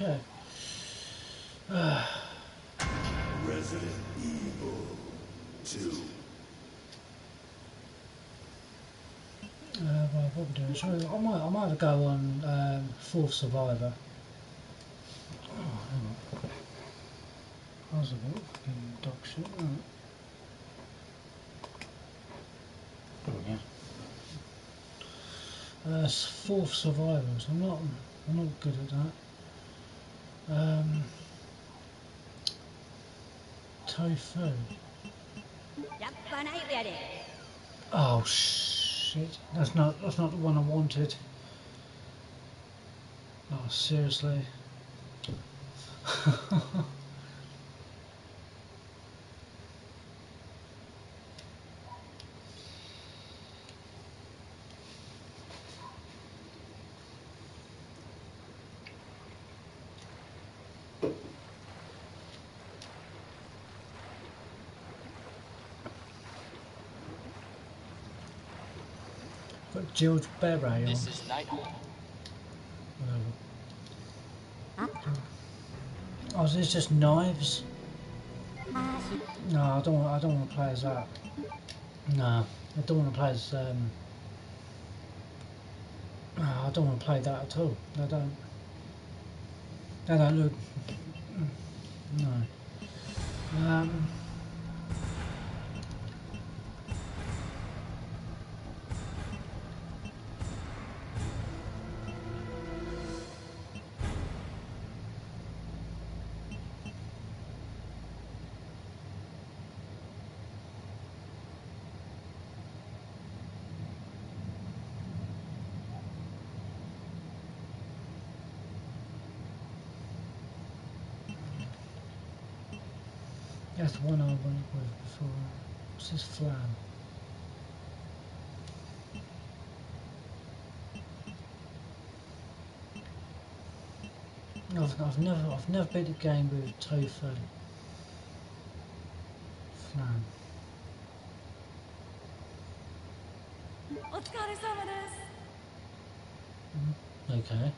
Okay. Resident Evil 2. Uh, well, what we doing? So I might, I might have a go on um, Fourth Survivor. Oh, hang on. How's it look? Dog shit. Oh, yeah. Uh, s- Fourth Survivors. I'm not, I'm not good at that. Um, typhoon. Oh shit! That's not that's not the one I wanted. Oh seriously. Beret on. This is Nighthawk. Oh, is this just knives? No, I don't. Want, I don't want to play as that. No, I don't want to play as. Um, I don't want to play that at all. I don't. They don't look. No. Um. Mrs. Flam. I've, I've never I've never beat a game with Tofu Flam. Mm-hmm. Okay.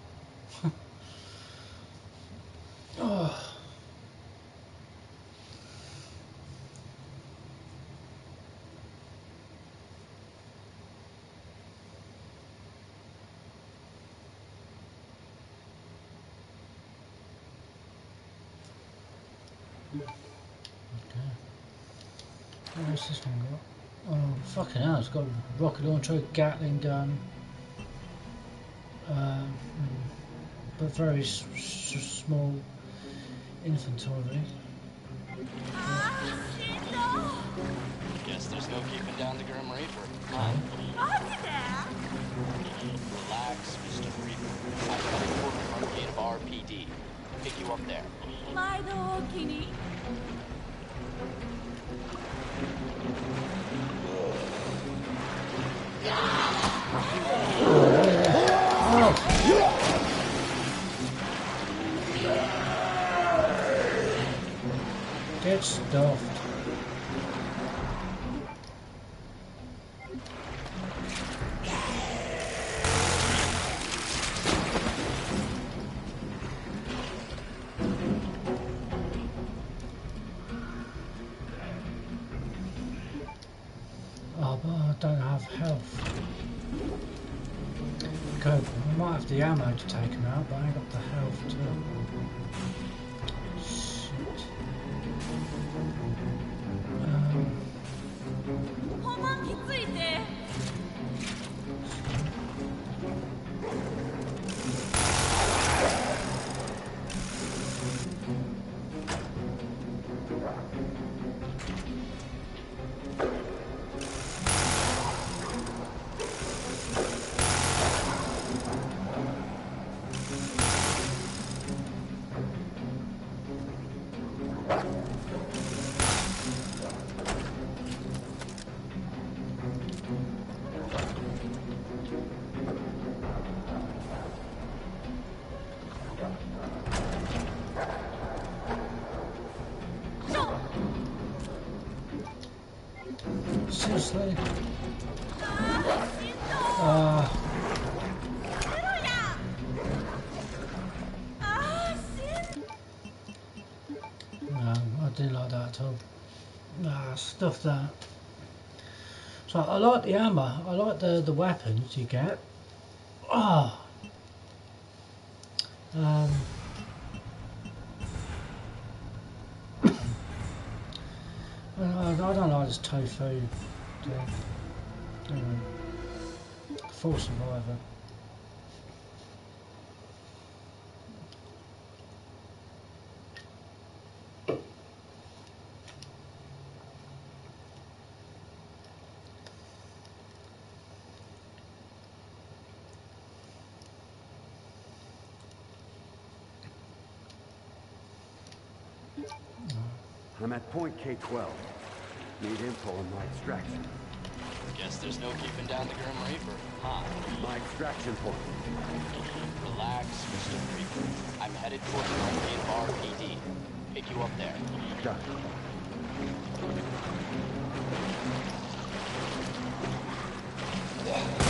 Fucking hell, it's got a rocket launcher, Gatling gun. Um, but very s- s- small inventory. Guess there's no keeping down the Grim Reaper. Okay. Relax, Mr. Reaper. I've got a quarter front gate of RPD. Pick you up there. Get stuffed. Oh, but I don't have health. Okay, I might have the ammo to take Nah, stuff that. So I like the armor I like the the weapons you get. Ah. Um. I, don't like this tofu. Anyway. Full survivor. I'm at point K-12. Need info on my extraction. Guess there's no keeping down the Grim Reaper, huh? My extraction point. Mm-hmm. Relax, Mr. Reaper. I'm headed toward the Arcade Bar PD. Pick you up there. Got it.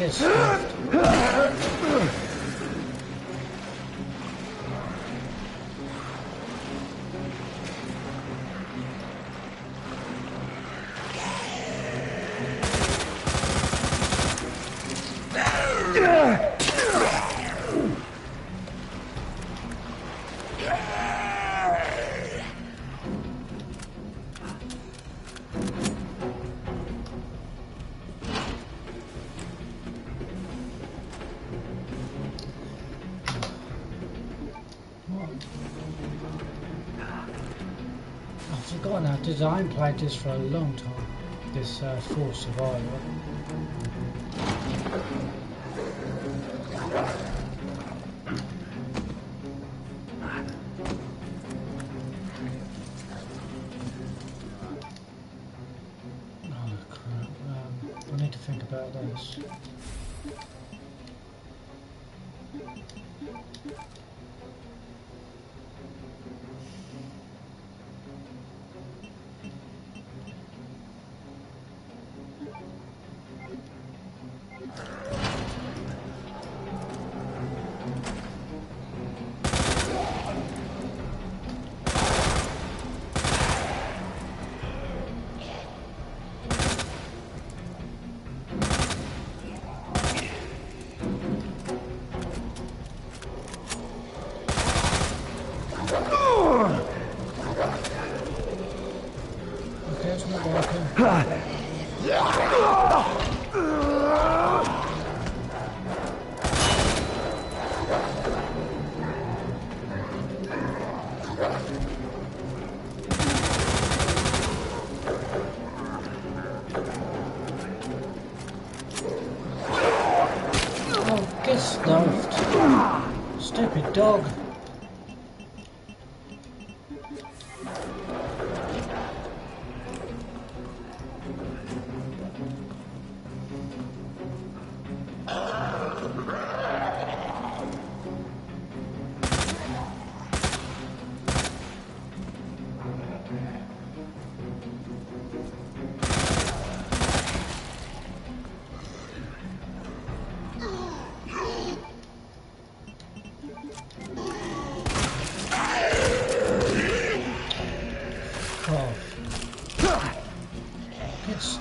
Oh, get stuffed. Design played this for a long time. This uh, Full Survivor. Oh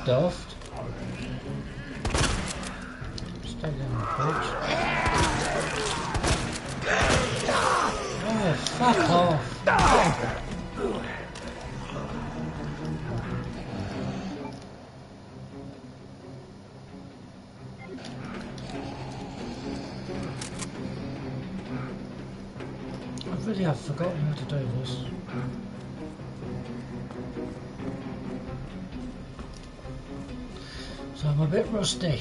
stuffed. Stay down, bitch. Oh, fuck off. I really have forgotten how to do this. Bit rusty.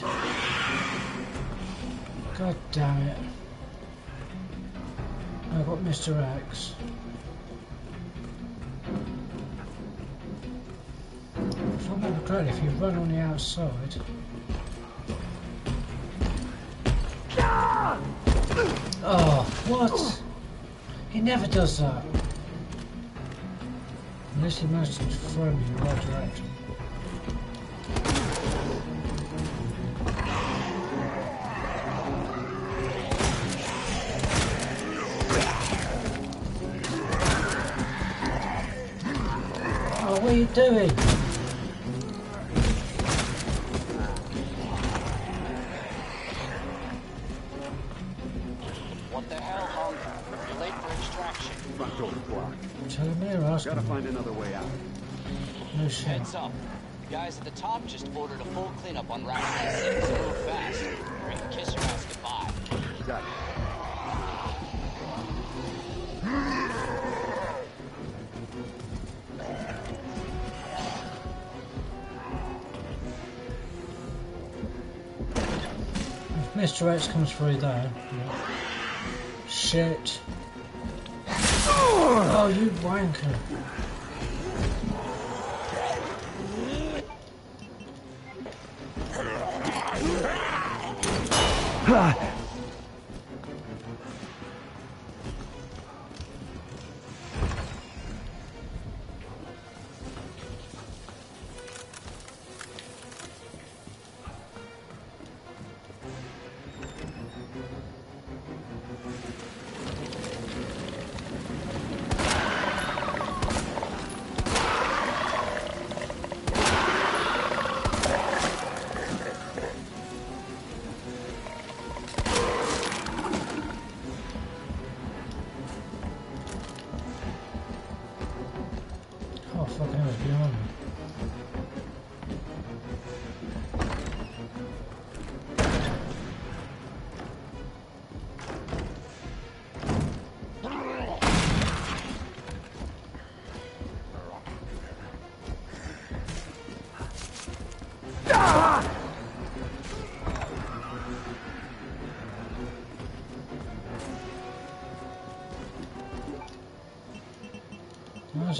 Grenade. God damn it. I got Mr. X. If I remember correctly, if you run on the outside. Oh, what? He never does that. Unless he manages to throw me in the right direction. Doing? What the hell, Hunk? You're late for extraction. Front door's blocked. Tell me or ask Gotta me. find another way out. No shit. Heads up. Guys at the top just ordered a full cleanup on Route X comes through there. Shit. Oh, you wanker.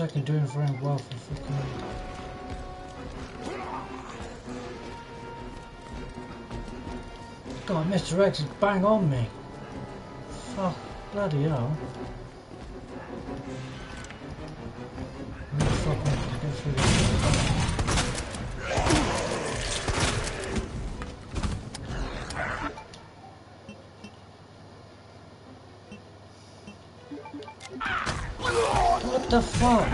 Exactly doing very well for fucking. God, Mr. X is bang on me. Fuck, bloody hell. Really fuck me to get through this. Fuck?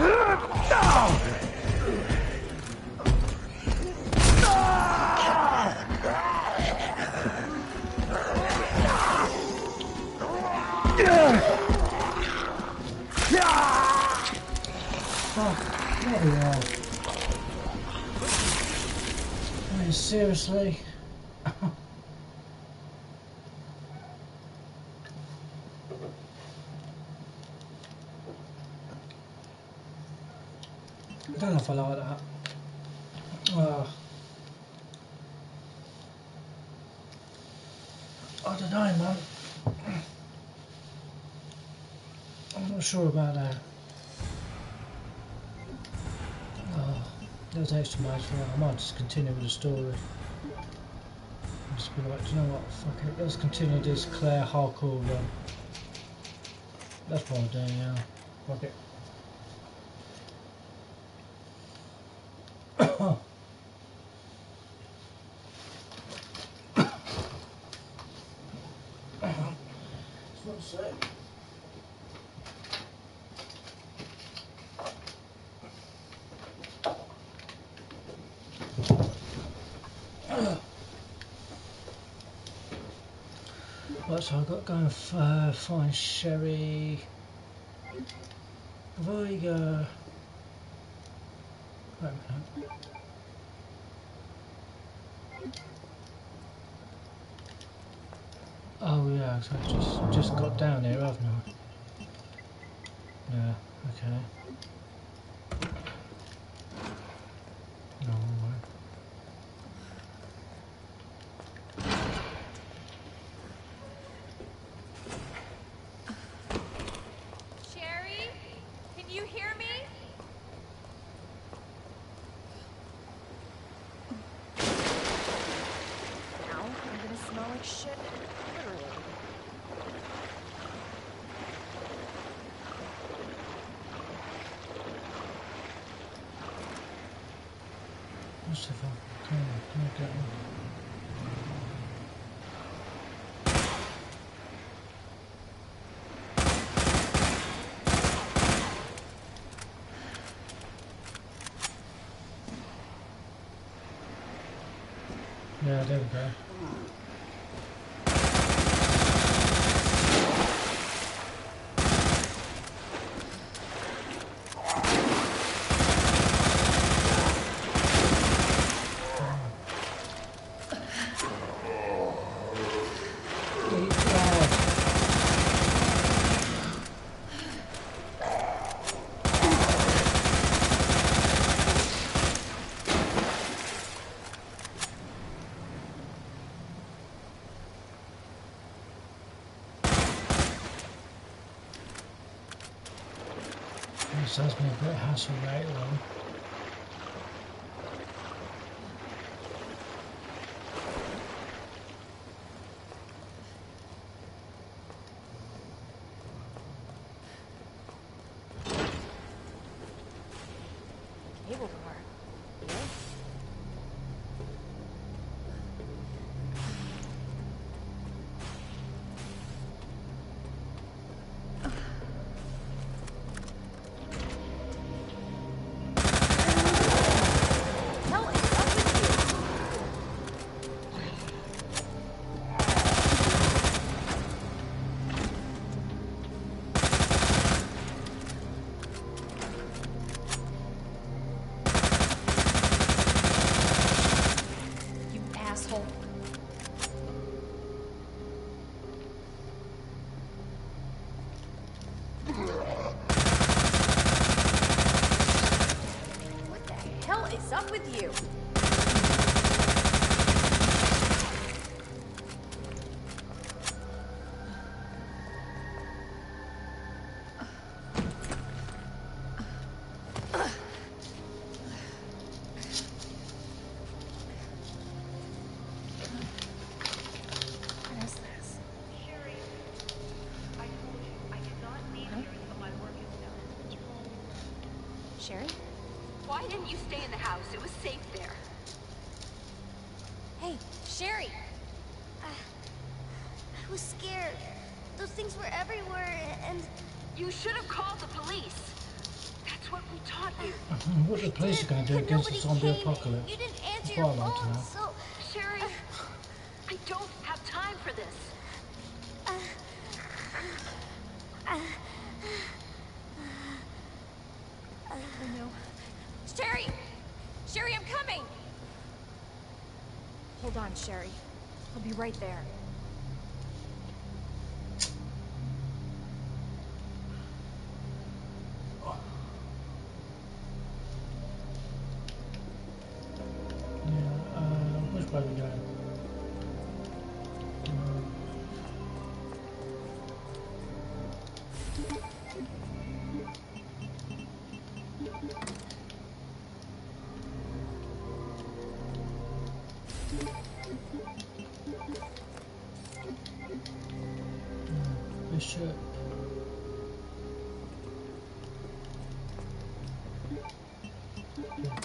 Fuck, bloody hell. I mean, seriously? I don't know if I like that. Uh, I don't know, man. I'm not sure about that. Oh, there's extra miles. I might just continue with the story. Just be like, do you know what? Fuck it. Let's continue this Claire hardcore run. That's what I'm doing, yeah. Fuck it. One sec. Right, so I've got to go and uh, find Sherry. I, uh... Wait a minute. Oh yeah, so I've just just got down here, haven't I? Yeah, okay. No, alright. Sherry, can you hear me? Now I'm gonna smell like shit. Literally. Come on, come on, get one. Yeah, there we go. Eat that. This has me a stay house? It was safe there. Hey, Sherry! Ah, I was scared. Those things were everywhere, and You should have called the police. That's what we taught you. what the police are going to do against the nobody zombie came. apocalypse? You didn't answer your what I'd phone, so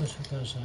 Yeah, Bishop goes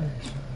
Okay,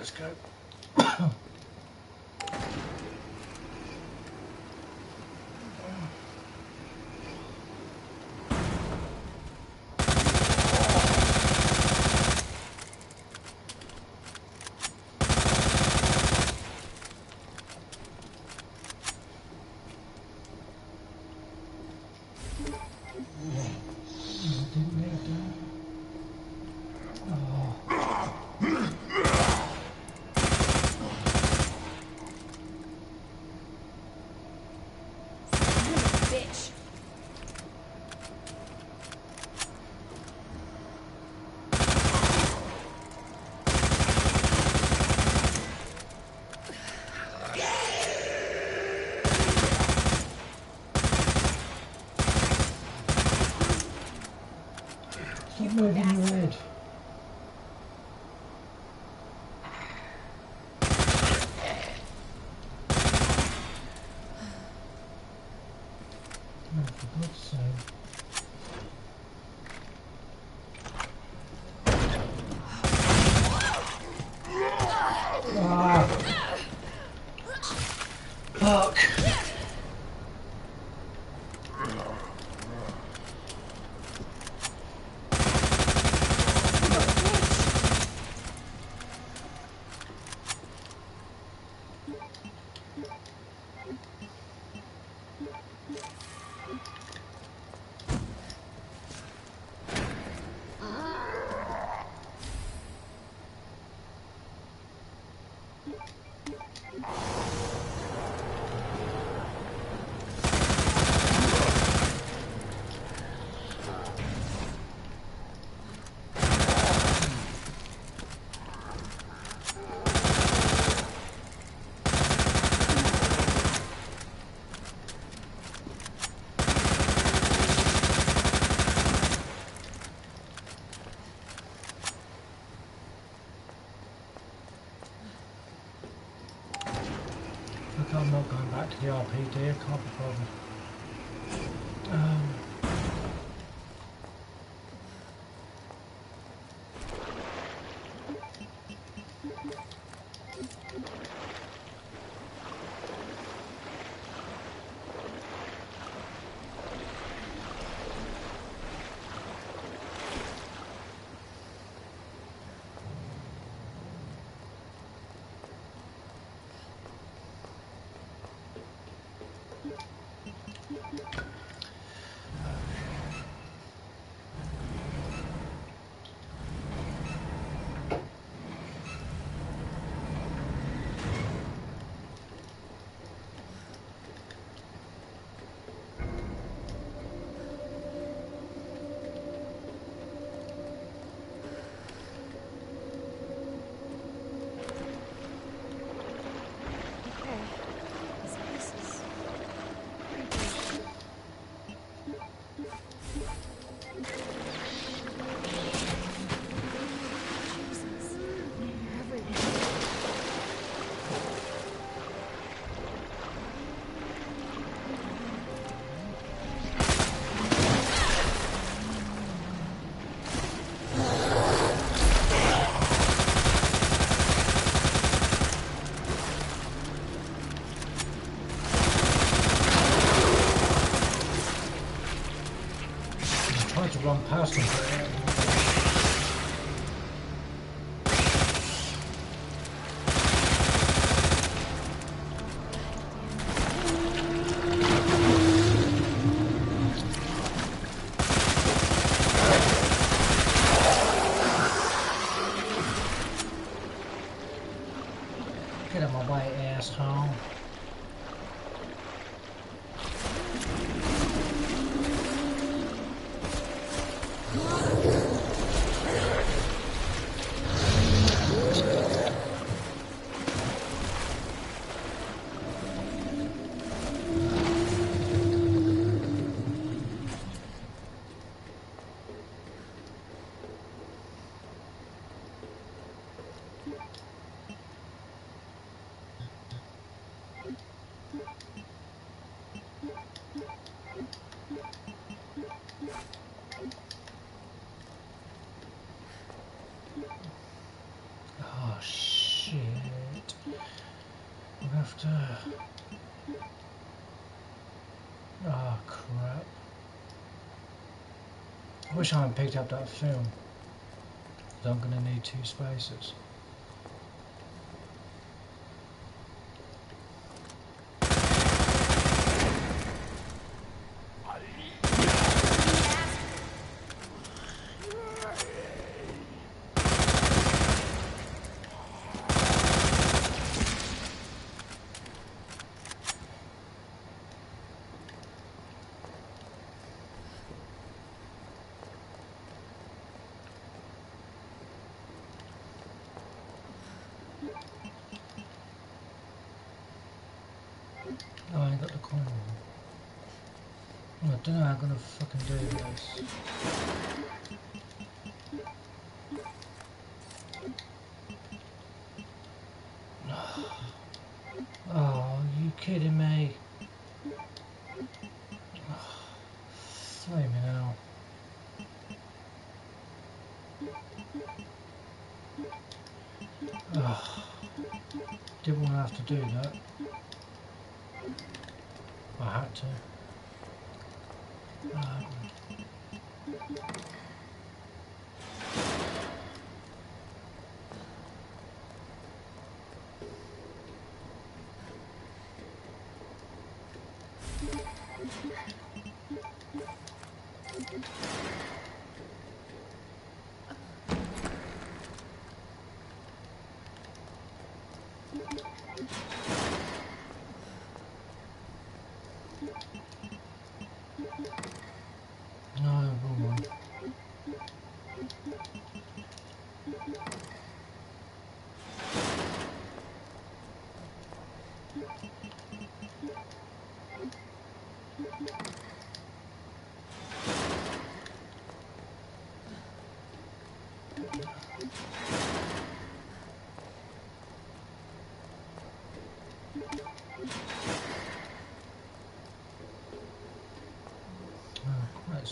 let's go. Wish I hadn't picked up that film. I'm gonna need two spaces. Oh, I ain't got the coin. I don't know how I'm gonna fucking do this. Oh, kidding me? Flaming hell. Oh, didn't want to have to do that. I had to.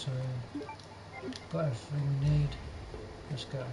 So got everything we need. Let's go.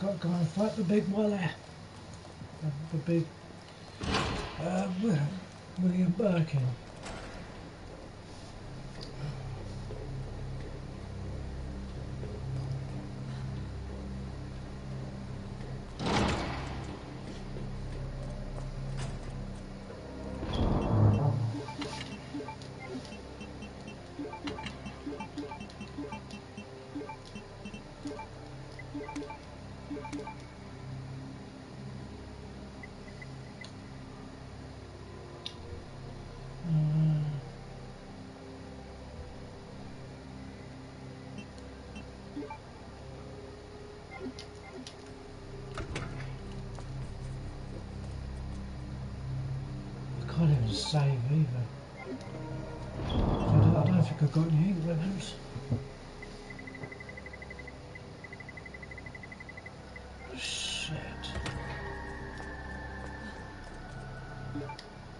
Got to go and fight the big Wally. The, big uh, Wi- William Birkin. I save either. I don't, I don't think I've got any ink ribbons. Shit.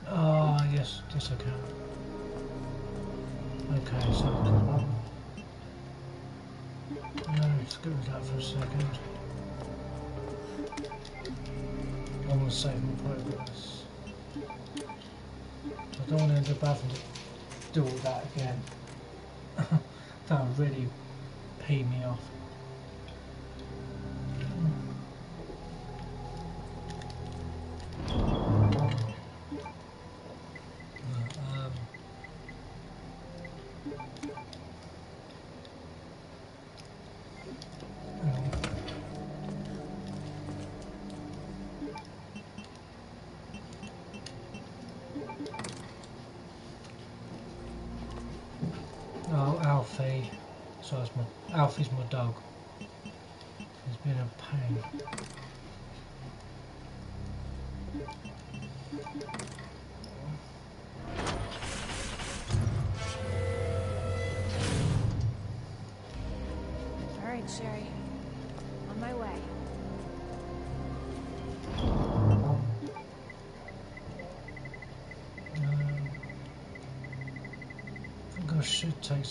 Ah, yes, yes I can. Okay, so no, let's go with that for a second. I want to save my progress. Don't want to end up having to do all that again. that would really pee me off.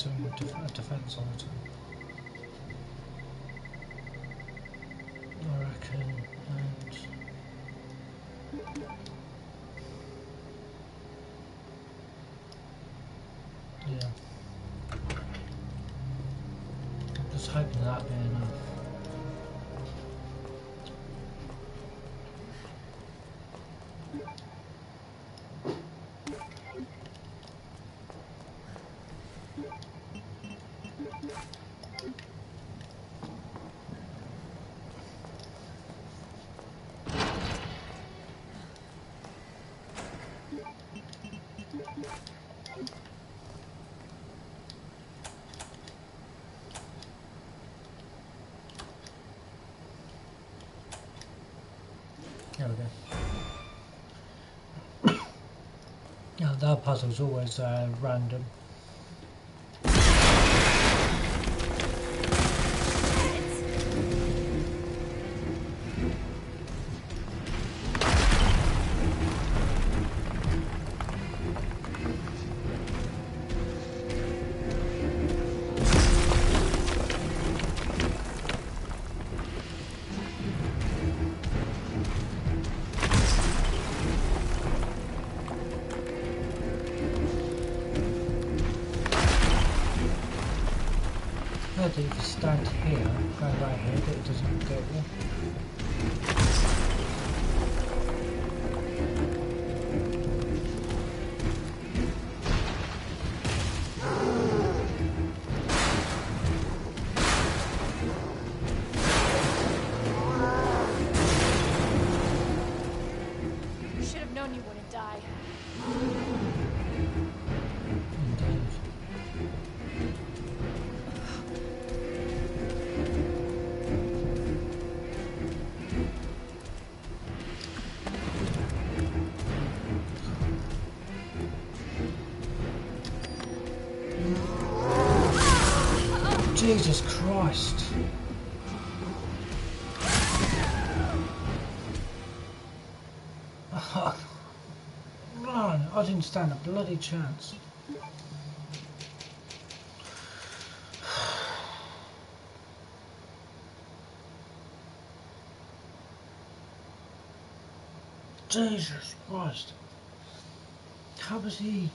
Uh, defense on it. I that puzzle's always uh, random. Jesus Christ. Run! I didn't stand a bloody chance. Jesus Christ. How was he?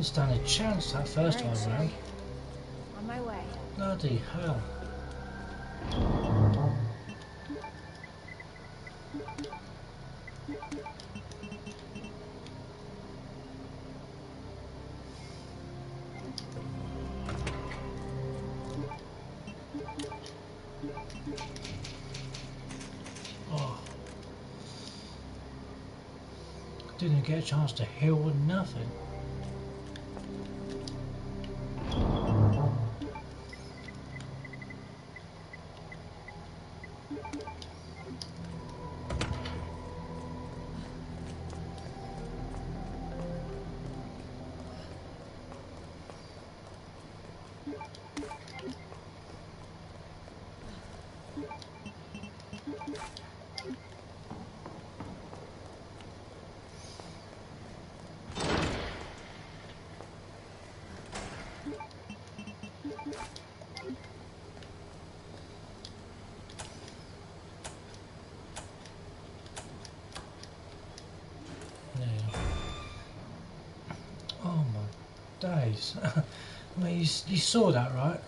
Didn't, stand a chance that first time round. On my way. Bloody hell. Oh. Didn't get a chance to heal with nothing. Days. I mean, you, you saw that, right?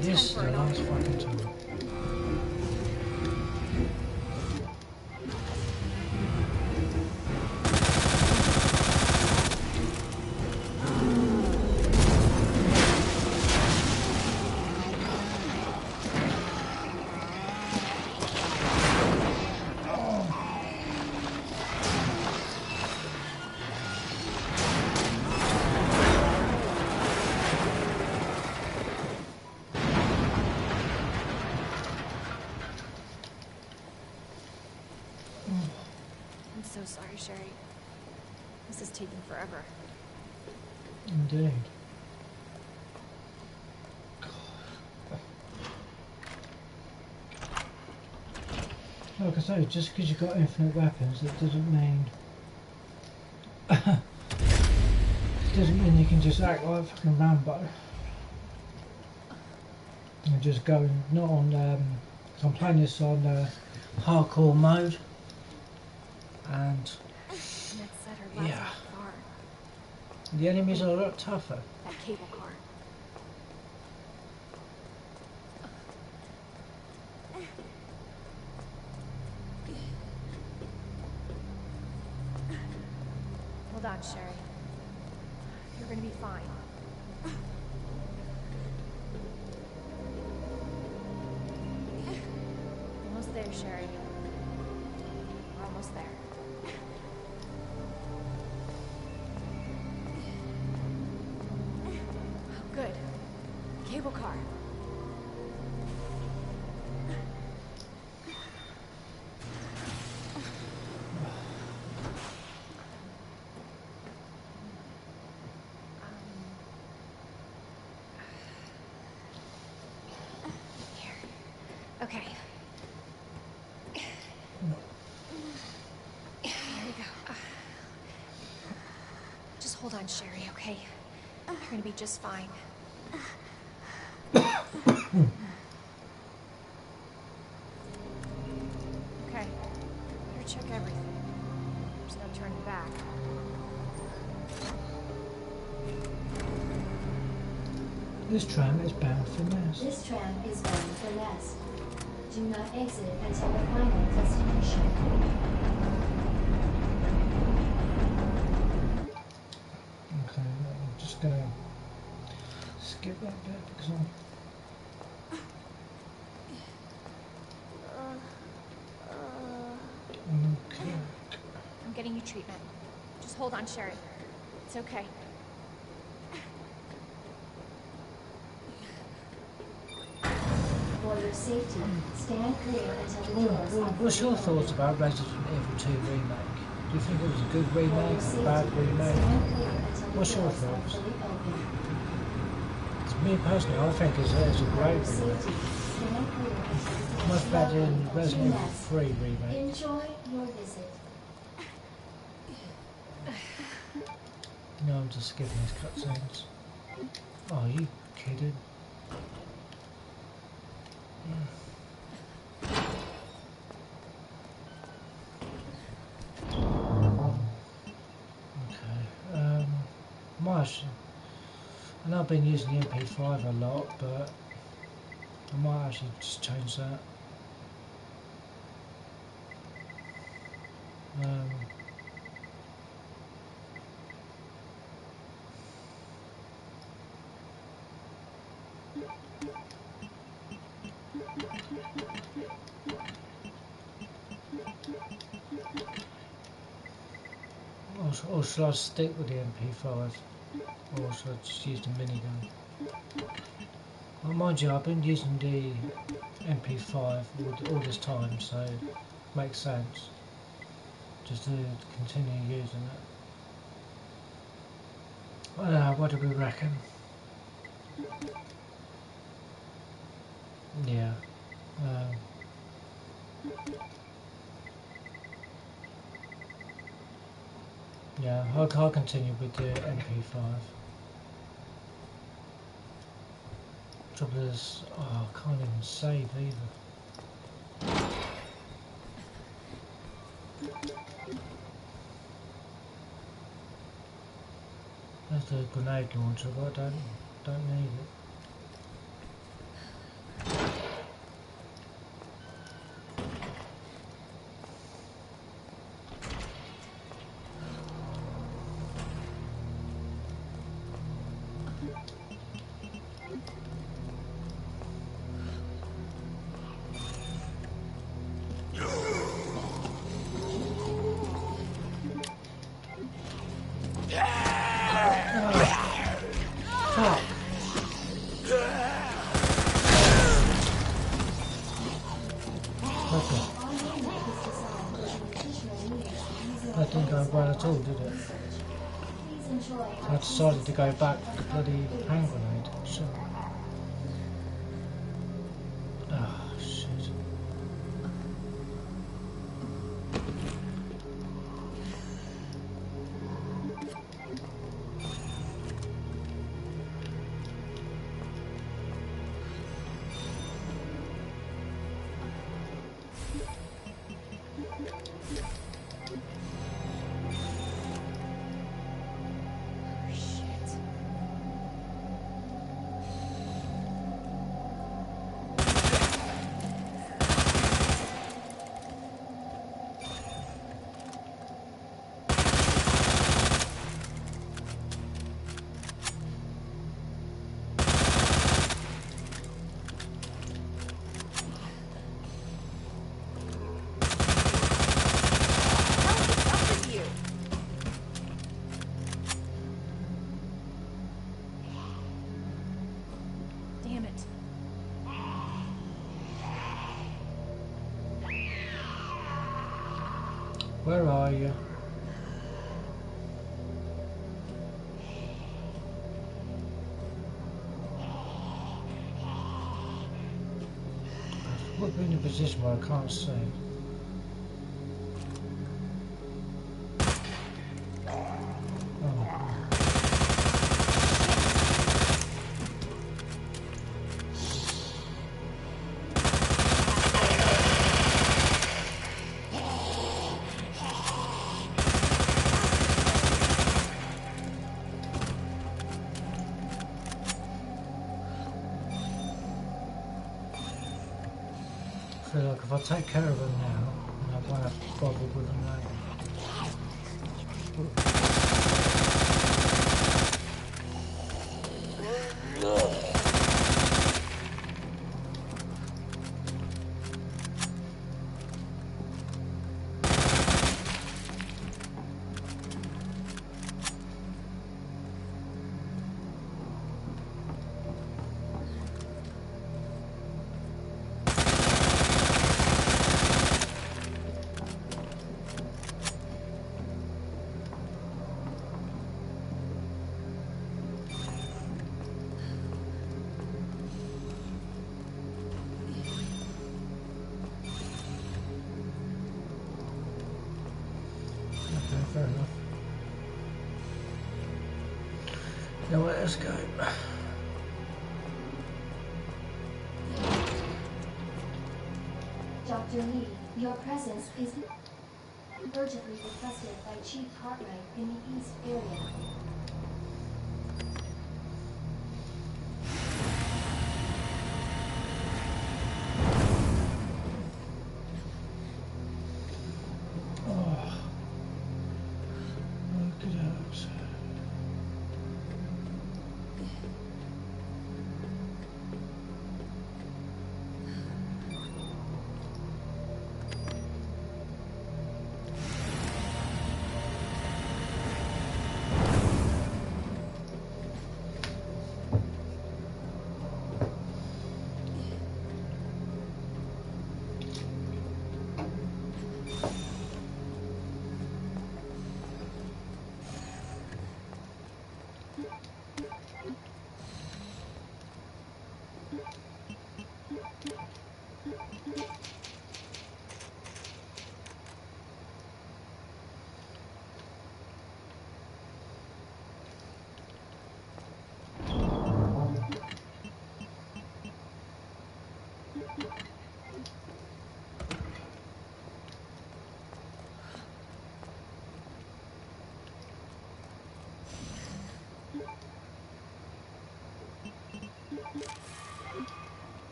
This is the last fucking Sherry. This is taking forever. Indeed. Like I say, just because you've got infinite weapons, that doesn't mean it doesn't mean you can just act like a fucking Rambo and just go not on. Um, I'm playing this on uh, hardcore mode, Annette said her lab's Yeah. not far. the enemies are a lot tougher. Be just fine. Okay. Better check everything. There's no turning back. This tram is bound for Nest. This tram is bound for Nest. Do not exit until the final destination. Okay. I'm getting you treatment. Just hold on, Sherry. It's okay. For your safety, stand clear until the Well, doors well, what's your thoughts about Resident Evil 2 remake? Do you think it was a good For your remake, a bad remake? stand clear until the What's your thoughts? Me personally, I think it's, it's a great remake. safety, stand clear until the doors Much better than Resident Evil 3 remake. Enjoy your visit. No, I'm just skipping these cutscenes. Are you kidding? Been using the MP5 a lot, but I might actually just change that. Um, Or, or should I stick with the MP5? Or should I just use the minigun? Well, mind you, I've been using the MP5 all, this time, so it makes sense just to continue using it. What do we reckon? Yeah. Um, Yeah, I'll, I'll continue with the MP5. Oh, I can't even save either. There's the grenade launcher, but I don't, don't need it. decided to go back for the bloody hand grenade. Sure. this is what I can't see. I'll take care of them.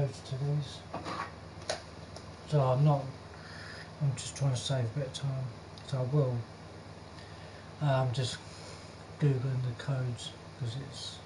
both to these. So I'm not, I'm just trying to save a bit of time. So I will. I'm um, just googling the codes because it's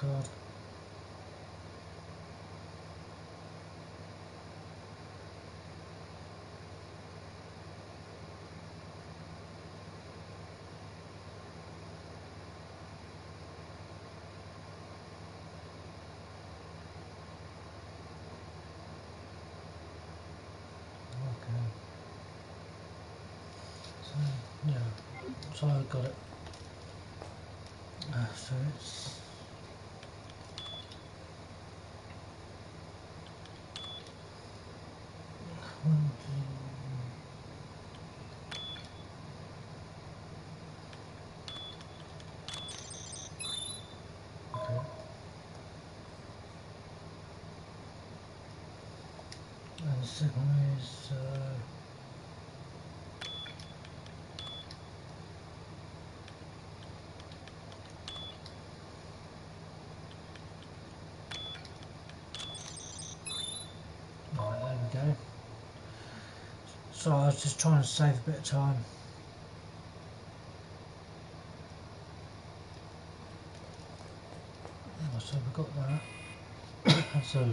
God. Yeah, so I got it. Uh, so it's Okay. And the second one is uh, Right, there we go. So I was just trying to save a bit of time. Oh, So we got that. so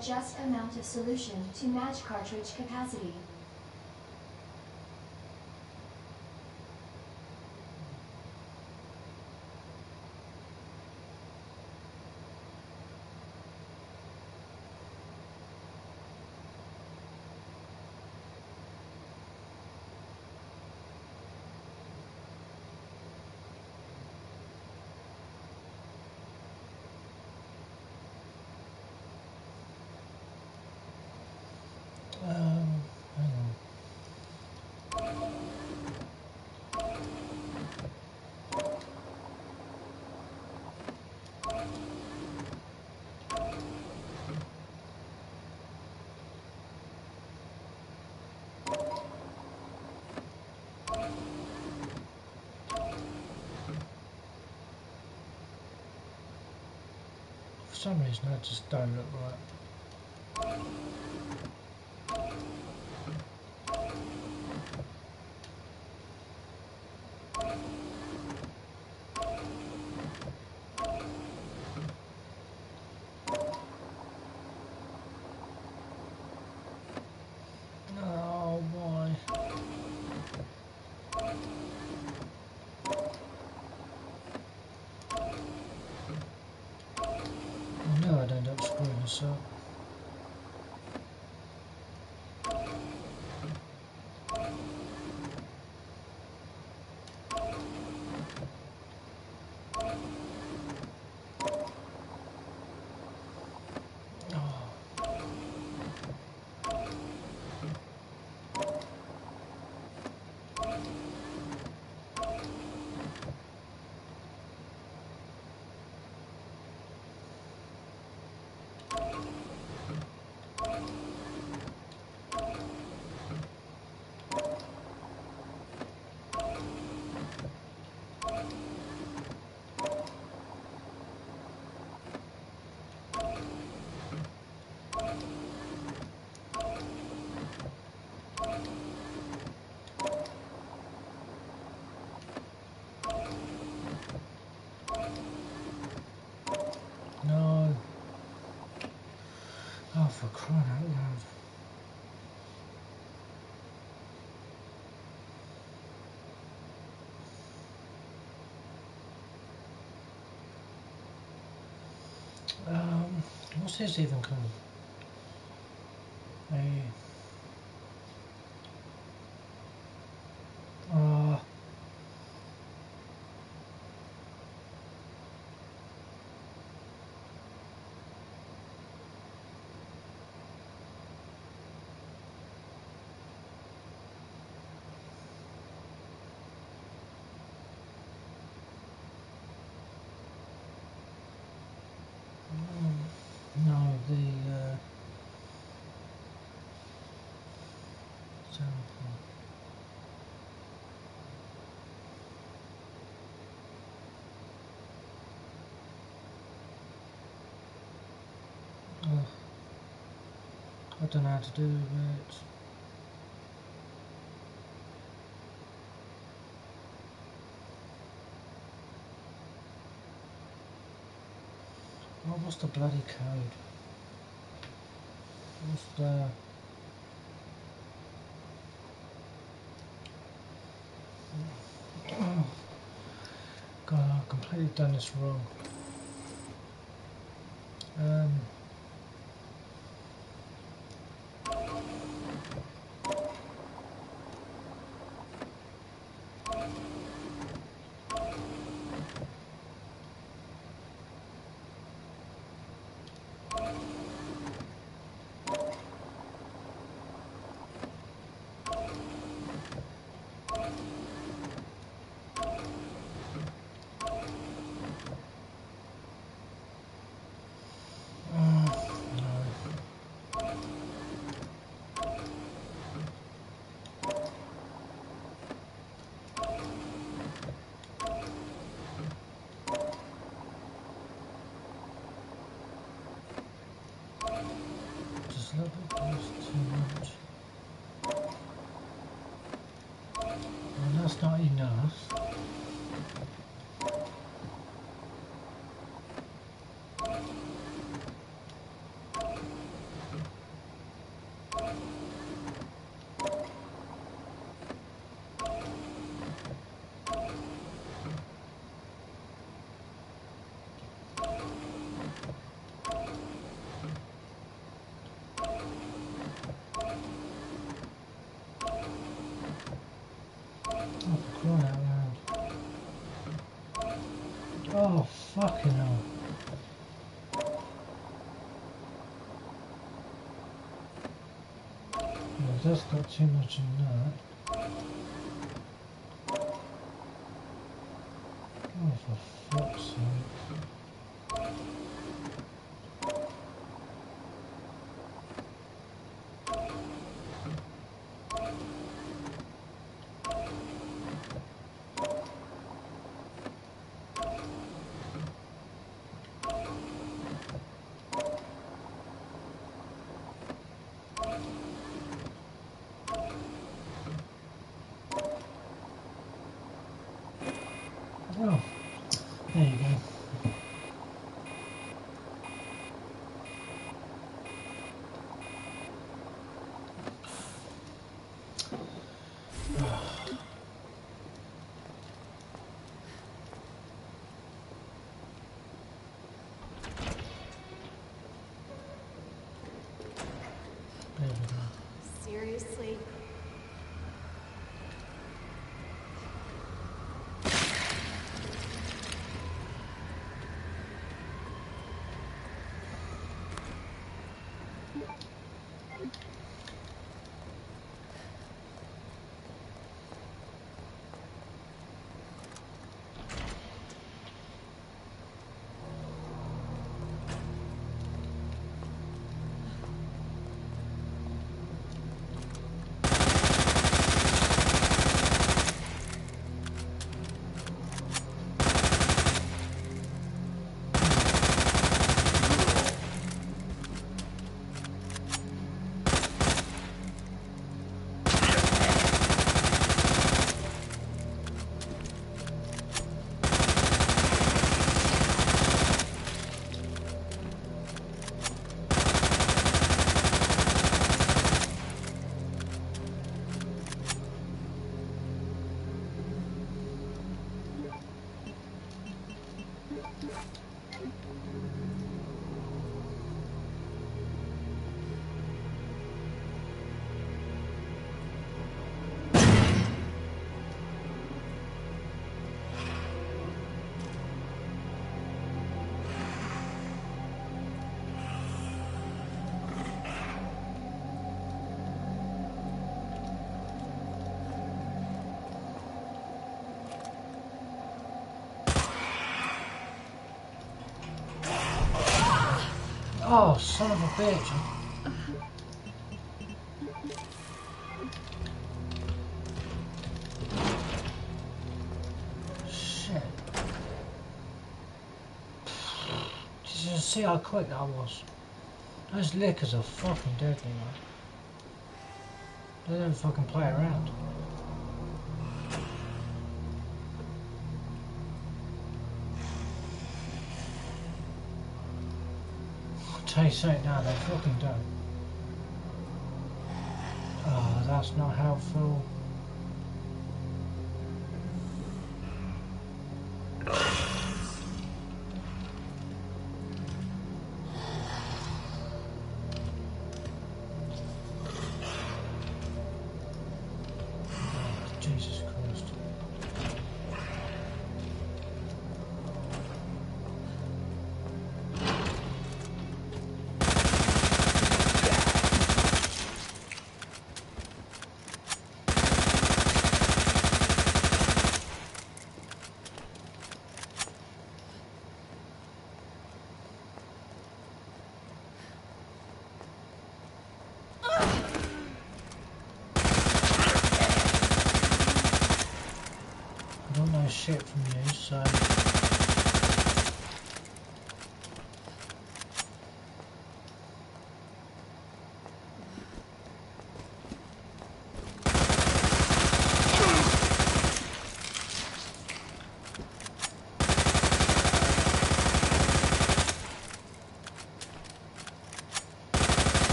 Adjust amount of solution to match cartridge capacity. um, hang on. For some reason, I just don't look right. Oh boy. I know I'd end up screwing this up. Oh. Crying out loud. Um, what's this even called? A uh, mm, no, the uh, sample. Ugh. I don't know how to do it. Oh, what's the bloody code? What's the... Oh, God, I've completely done this wrong. Um... Oh, no. Just a little bit close too much. Well, that's not enough. Oh, for crying out loud. Oh, fucking hell. Yeah, that's got too much in that. Oh, son of a bitch. See how quick that was? Those lickers are fucking deadly, man. They don't fucking play around. You something now, they fucking don't. Oh, ah, that's not helpful.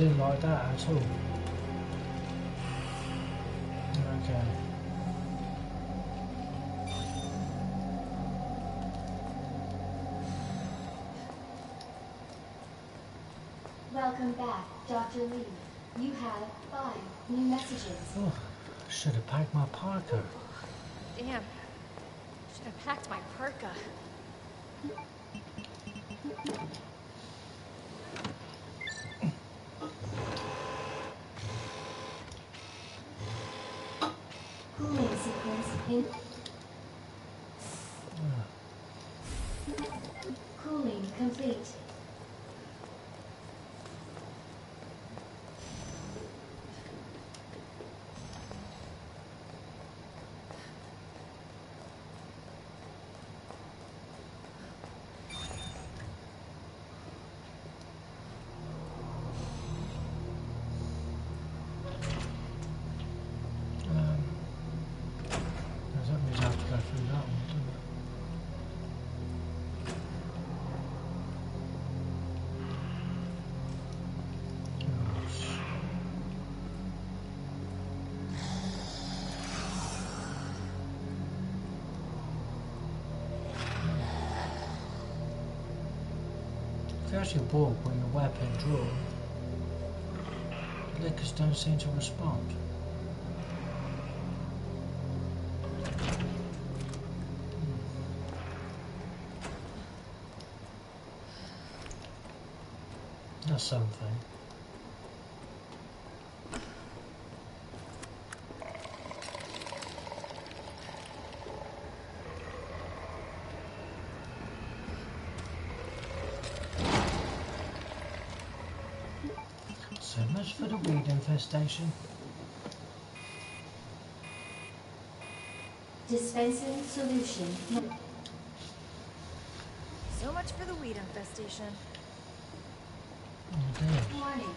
Didn't like that at all. Okay. Welcome back, Dr. Lee. You have five new messages. Oh, should have packed my parka. Damn. Should have packed my parka. Cooling actually walk when your weapon drawn, lickers don't seem to respond. Hmm. That's something. So much for the weed infestation. Dispensing solution. So much for the weed infestation. Oh. Warning.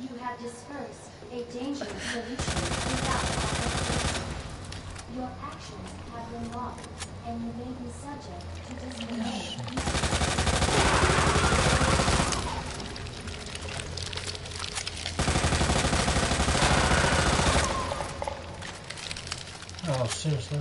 You have dispersed a dangerous solution without authorization. Your actions have been logged, and you may be subject to discipline. Oh, seriously?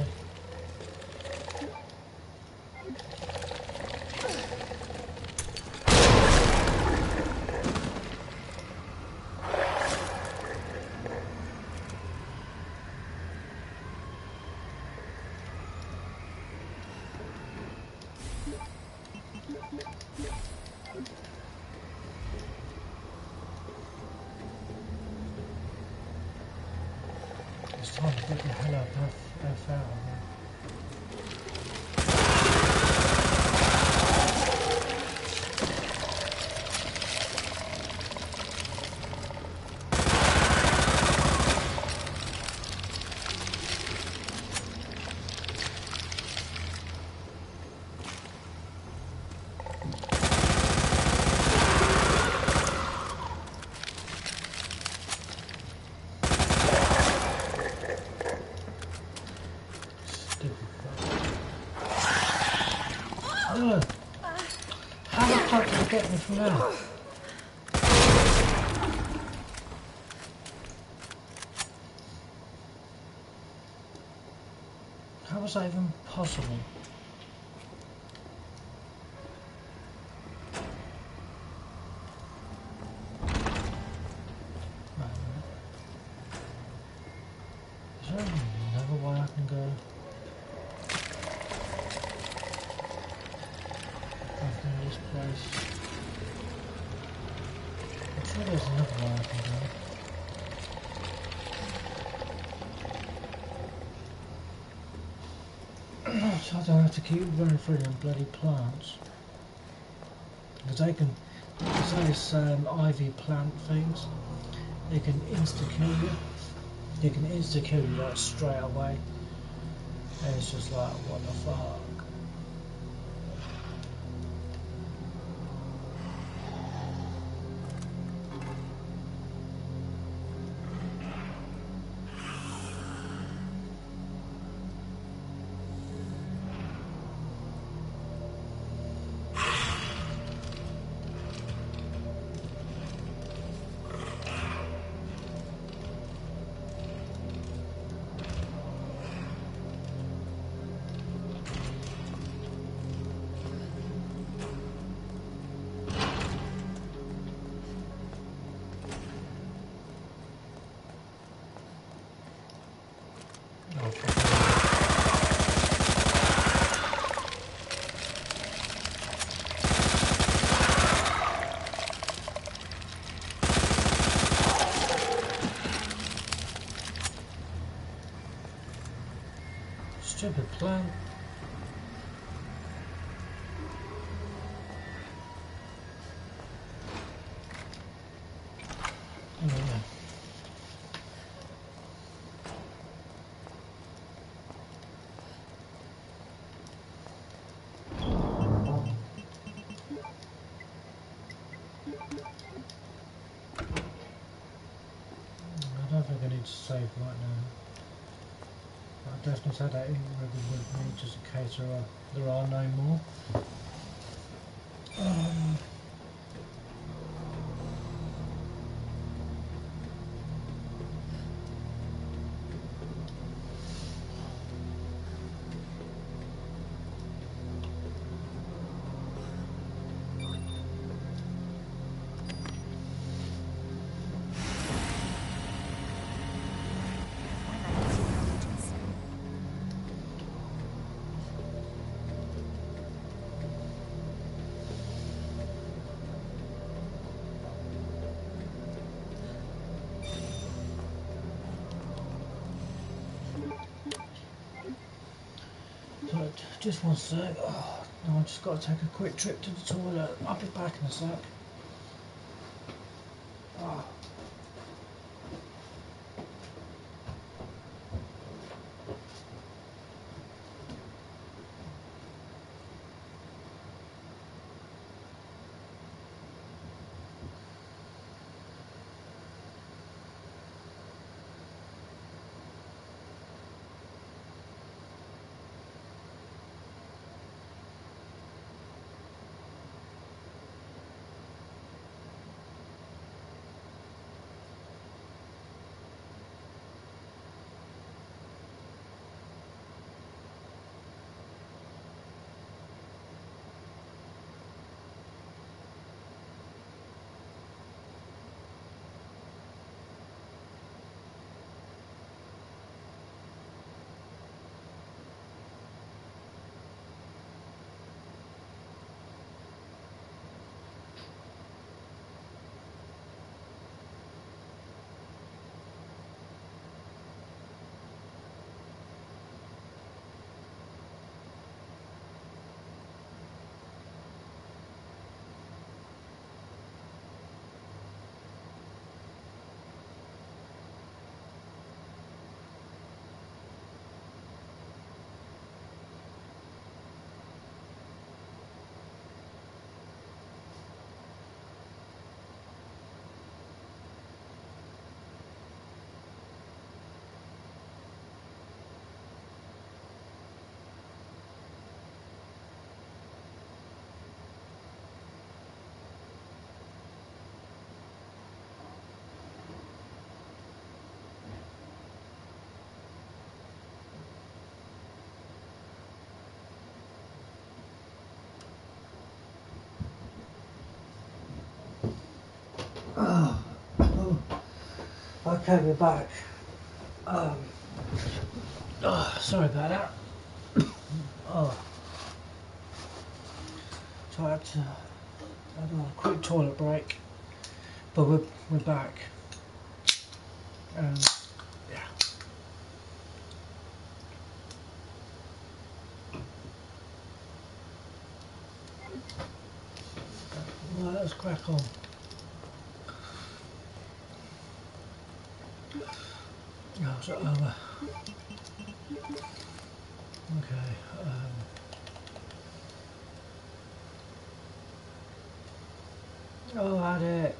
It's time to get the hell up, F, F out of there. Stupid fuck. Ugh. How the fuck did it get from there? How was that even possible? Right, right. Is there another way I can go? Back in this place. I'm sure there's another way I can go. So I don't have to keep running through them bloody plants. Because they can, because those um, ivy plant things, they can insta kill you. They can insta kill you like straight away. And it's just like, what the fuck? I don't think I need to save right now. I definitely had that in ready with me just in case there are no more. Just one sec. Oh, no, I just got to take a quick trip to the toilet. I'll be back in a sec. Okay, we're back. Um, oh, sorry about that. Oh. So I had to have a quick toilet break, but we're, we're back. Um, yeah. Right, let's crack on. So, um, okay. Um, oh, I had it.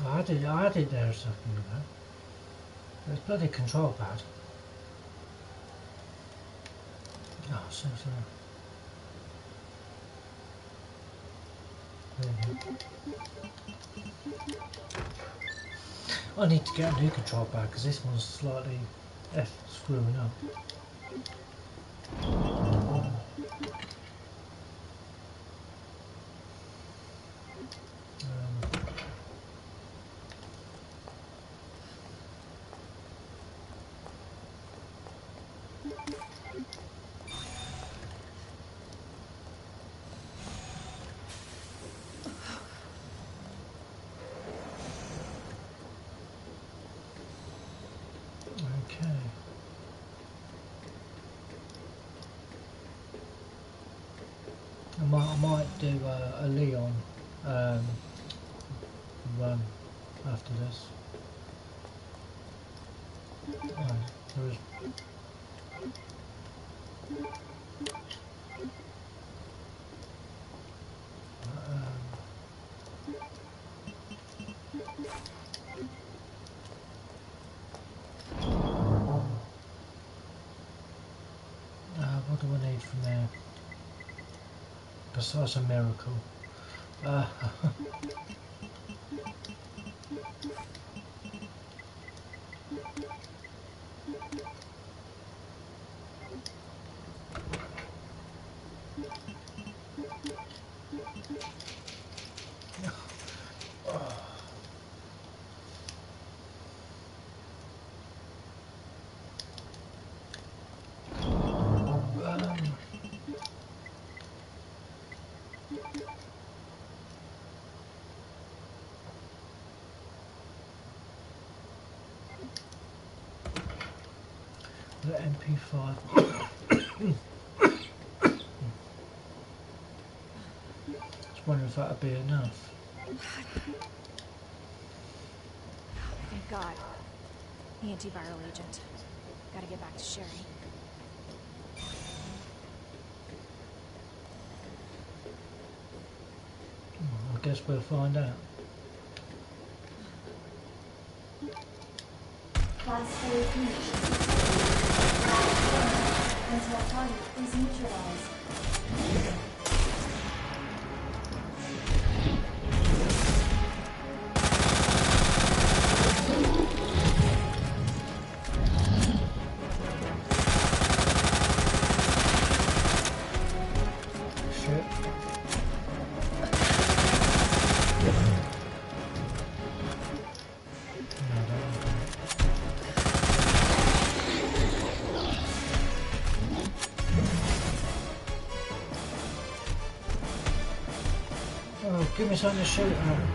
Oh, I did. I did there a second ago. It's bloody control pad. Oh, so Mm-hmm. I need to get a new control pad because this one's slightly F screwing up. Um, Okay. I might, I might do Leon um, run after this. Uh, what do I need from there? Besides a miracle. Uh, um, the MP5. Just wondering if that'd be enough. Thank God. The antiviral agent. Gotta get back to Sherry. I guess we'll find out. Class A target is neutralized. Oh, give me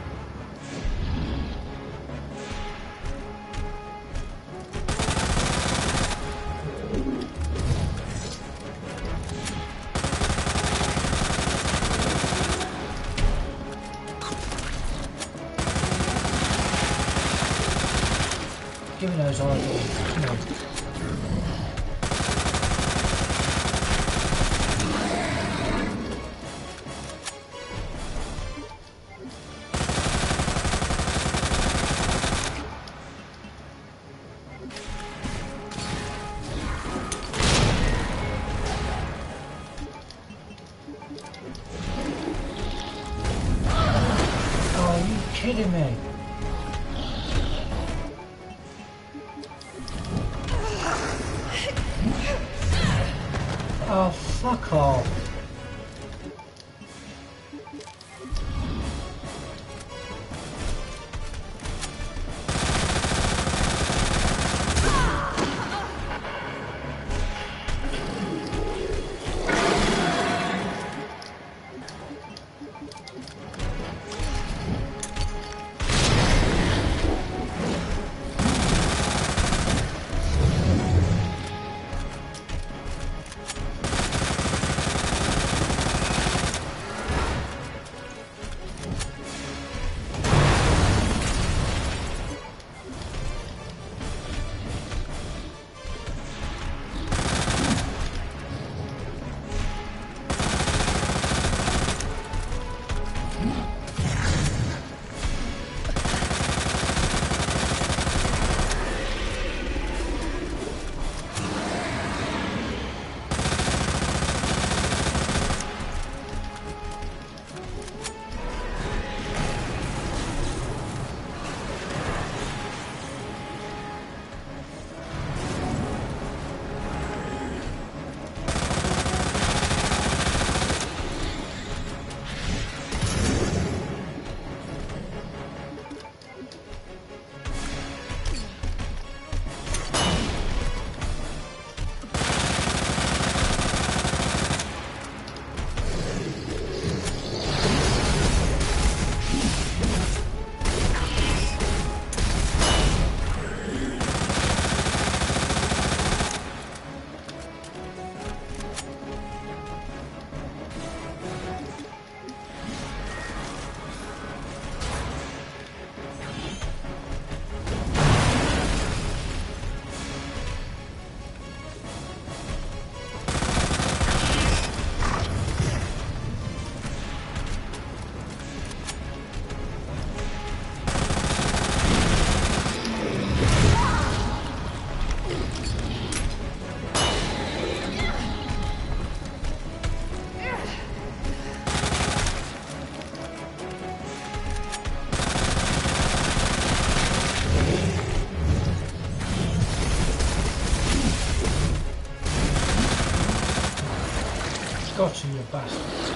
Got you, you bastard.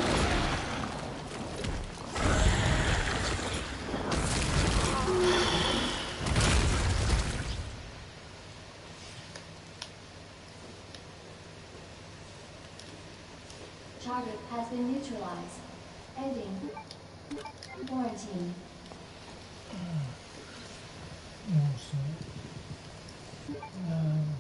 Target has been neutralized. Ending. Quarantine. Awesome. Um,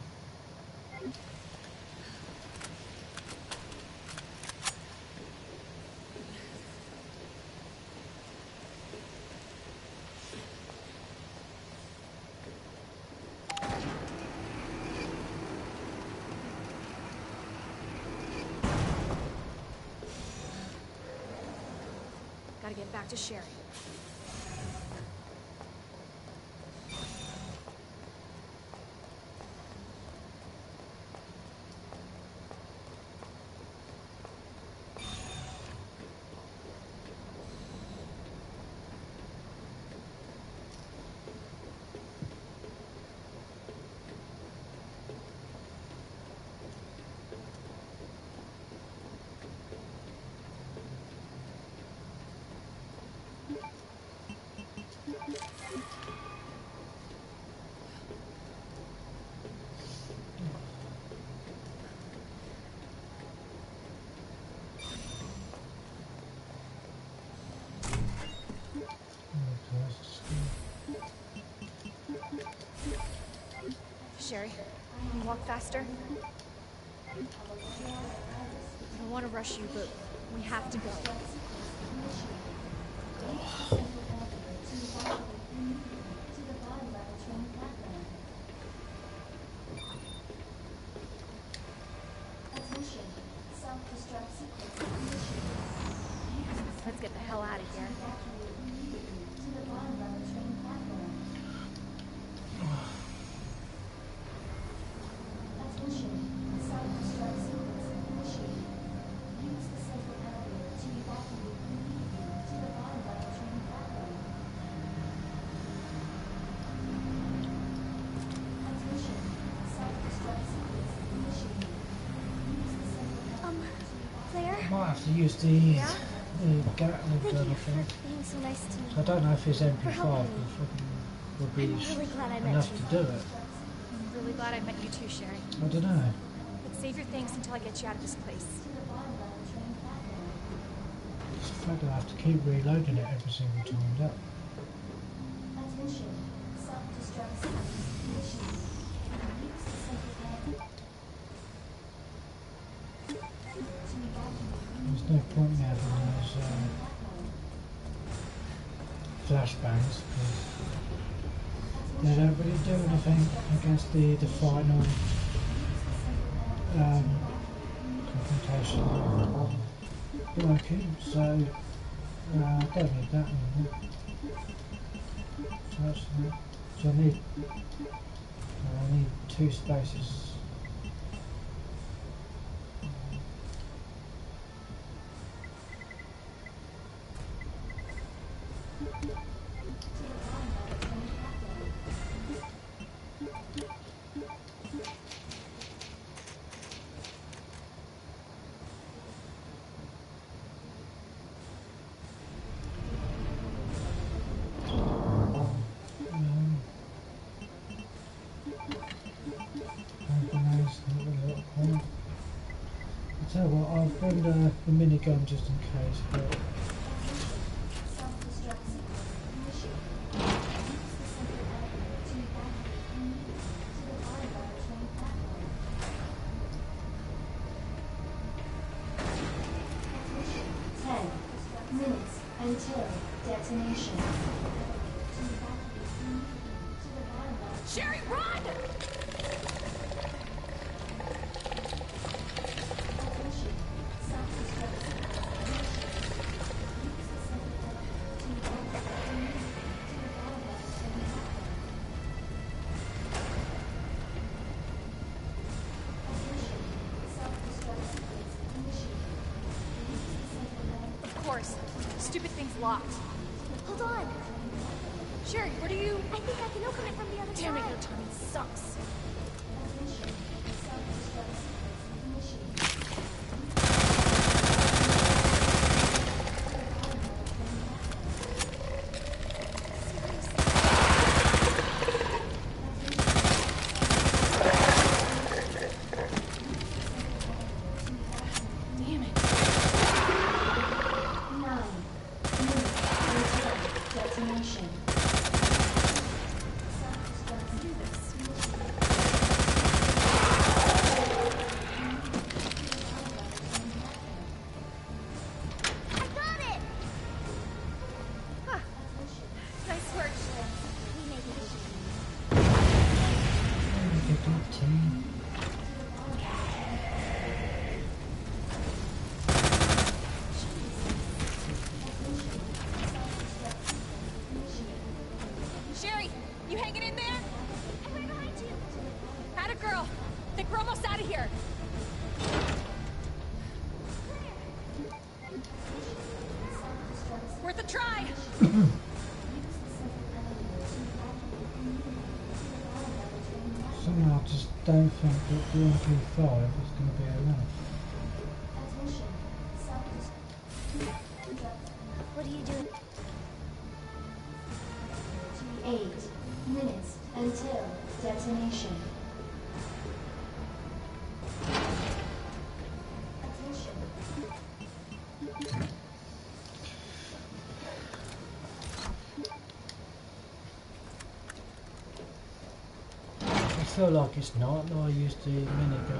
get back to Sherry. Sherry, walk faster? I don't want to rush you, but we have to go. Let's get the hell out of here. Have to use the Yeah? the Gatling Thank gun, you I for being so nice to me. So I don't know if his MP5 helping me. will will be really glad I met enough to do it. I'm really glad I met you too, Sherry. I don't know. But save your things until I get you out of this place. It's the fact that I have to keep reloading it every single time. That Attention. Self-destruct sequence initiated. Use the central elevator to evacuate there's no point in having those um, flashbangs because they don't really do anything against the the final um, confrontation working. So uh, I don't need that anymore. So. So I need I need two spaces. Minigun just in case, but locked. down sample to 5 feel like it's not like I used to a minute ago.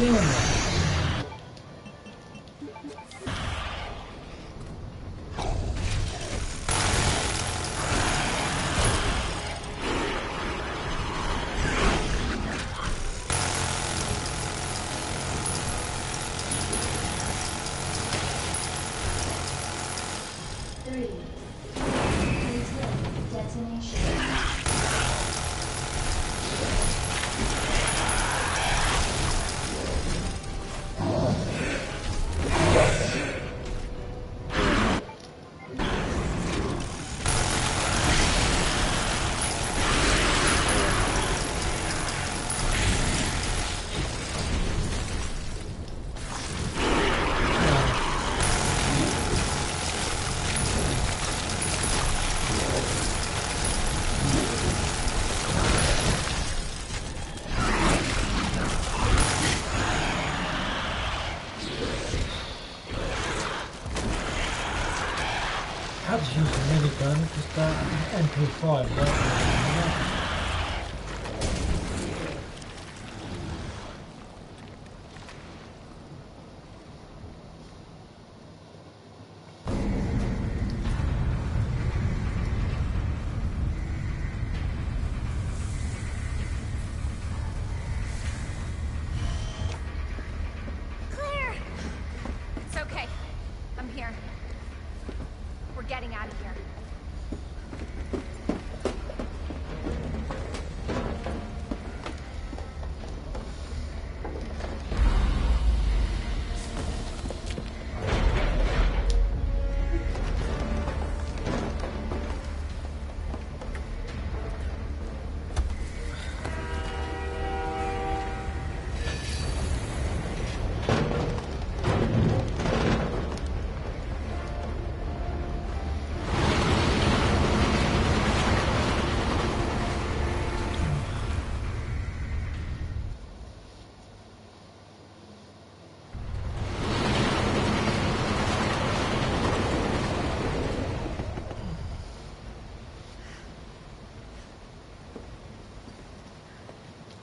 Oh, that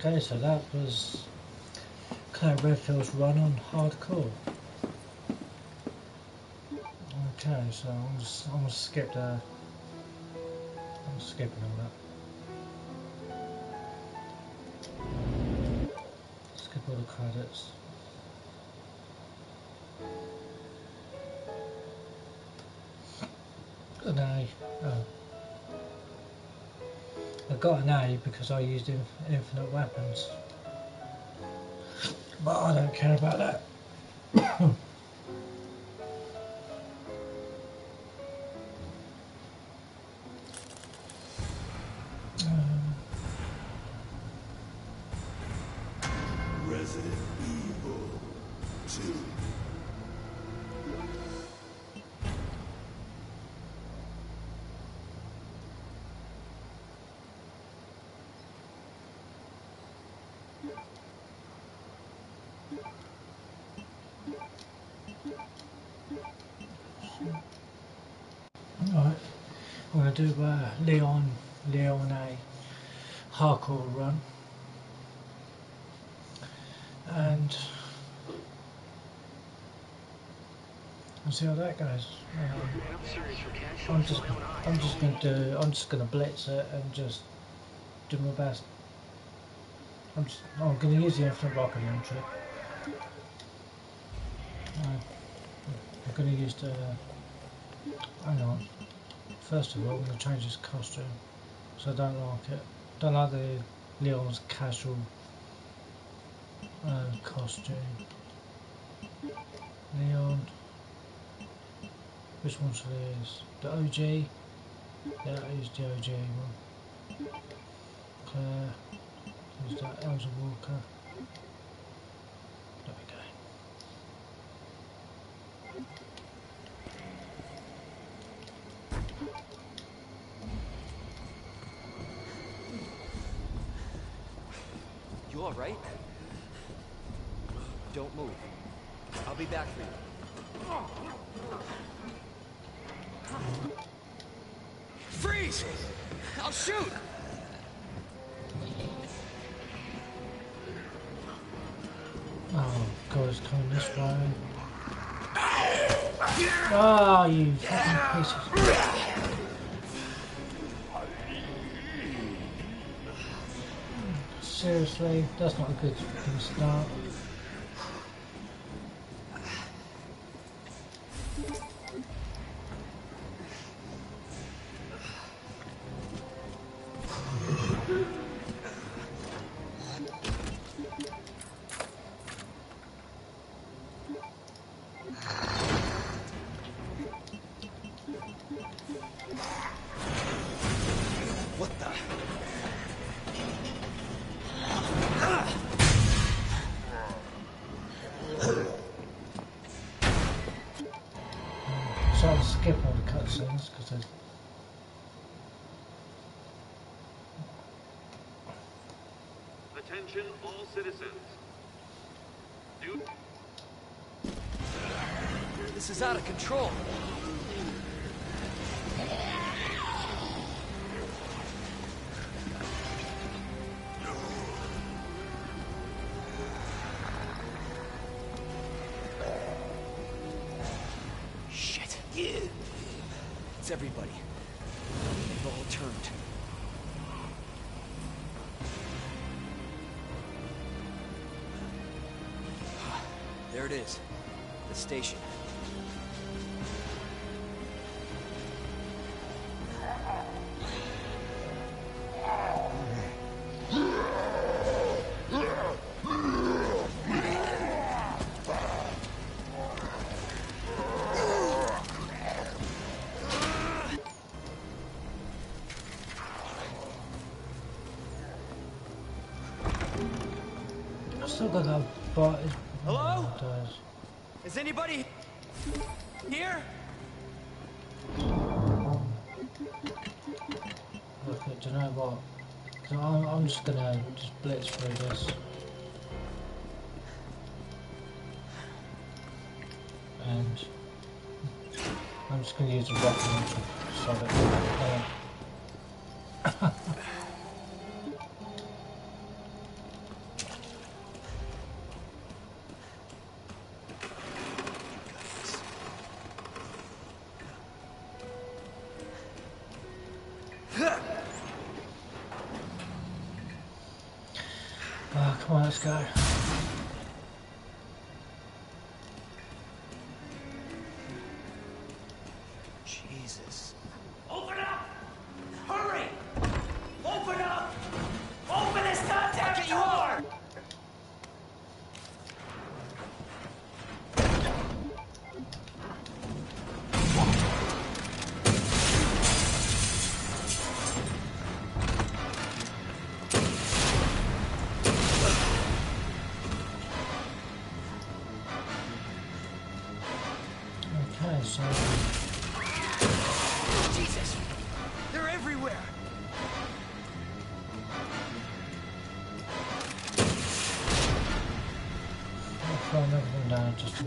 Okay, so that was Claire Redfield's run on hardcore. Okay, so I'm just I'm the I'm skipping all that. Skip all the credits. An A. Oh. Got an A because I used inf infinite weapons. But I don't care about that. Do uh, Leon, Leon A hardcore run. And I'll see how that goes. Um, I'm just, I'm just to do, I'm just to blitz it and just do my best. I'm just, I'm going to use the infinite rocket launcher. Uh, I'm to use the Hang on. First of all, I'm going to change his costume. So I don't like it. Don't like the Leon's casual uh, costume. Leon. Which one should I use? The OG? Yeah, the OG one. Claire. Use that Elza Walker. That's not a good start. Cutscenes Attention all citizens. Do This is out of control. Got that but Hello? does. Is anybody here? Look, do you know what? 'Cause I'm, I'm just gonna just blitz through this. And I'm just gonna use a rocket launcher so that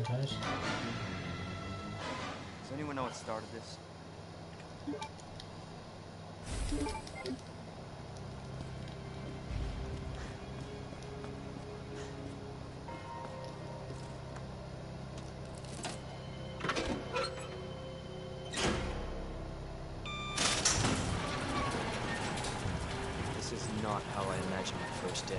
Does anyone know what started this? This is not how I imagined my first day.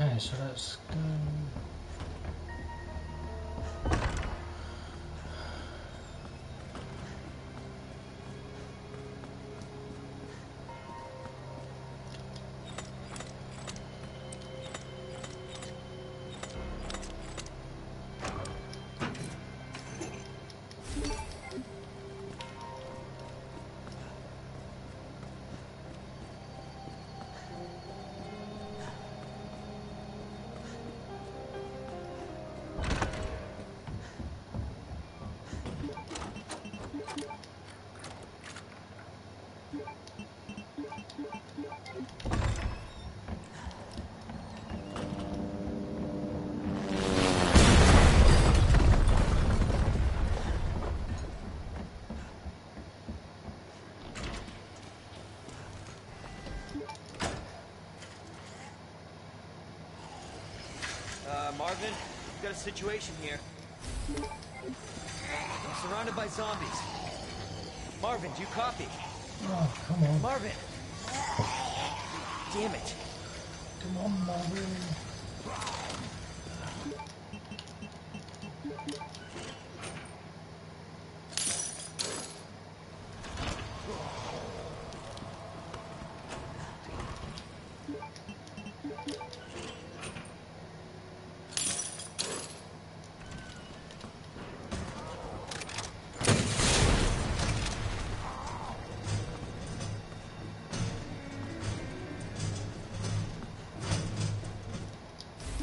Okay, so let's go. Situation here. I'm surrounded by zombies. Marvin, do you copy? Oh, come on. Marvin! Damn it. Come on, Marvin.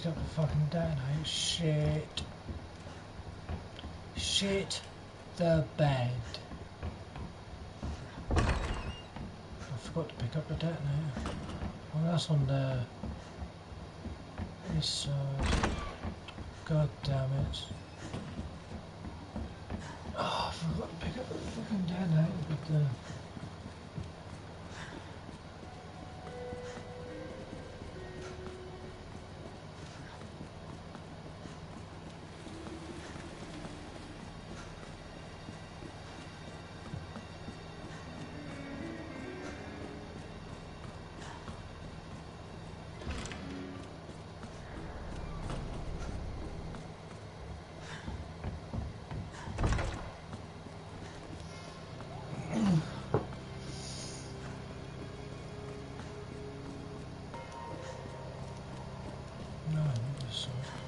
picked up the fucking detonator. Shit. Shit the bed. I forgot to pick up the detonator. Well, that's on the this side. God damn it. Oh, I forgot to pick up the fucking detonator with the not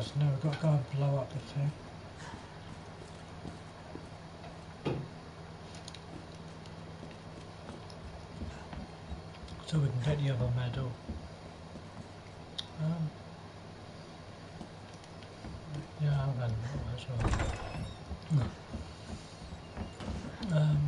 So now we've got to go and blow up the thing. So we can get the other medal. Um, yeah, I'll go and as well. Um,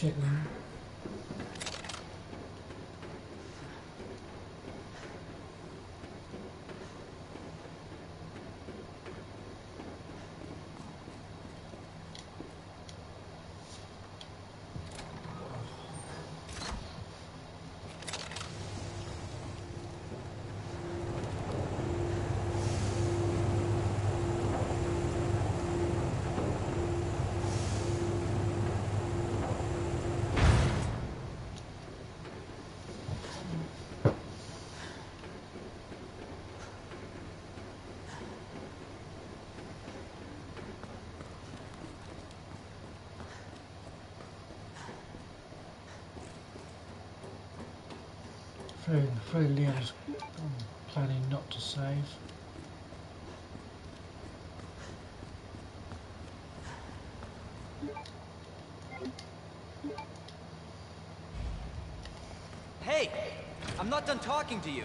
shit. Afraid Leon's um, planning not to save. Hey! I'm not done talking to you.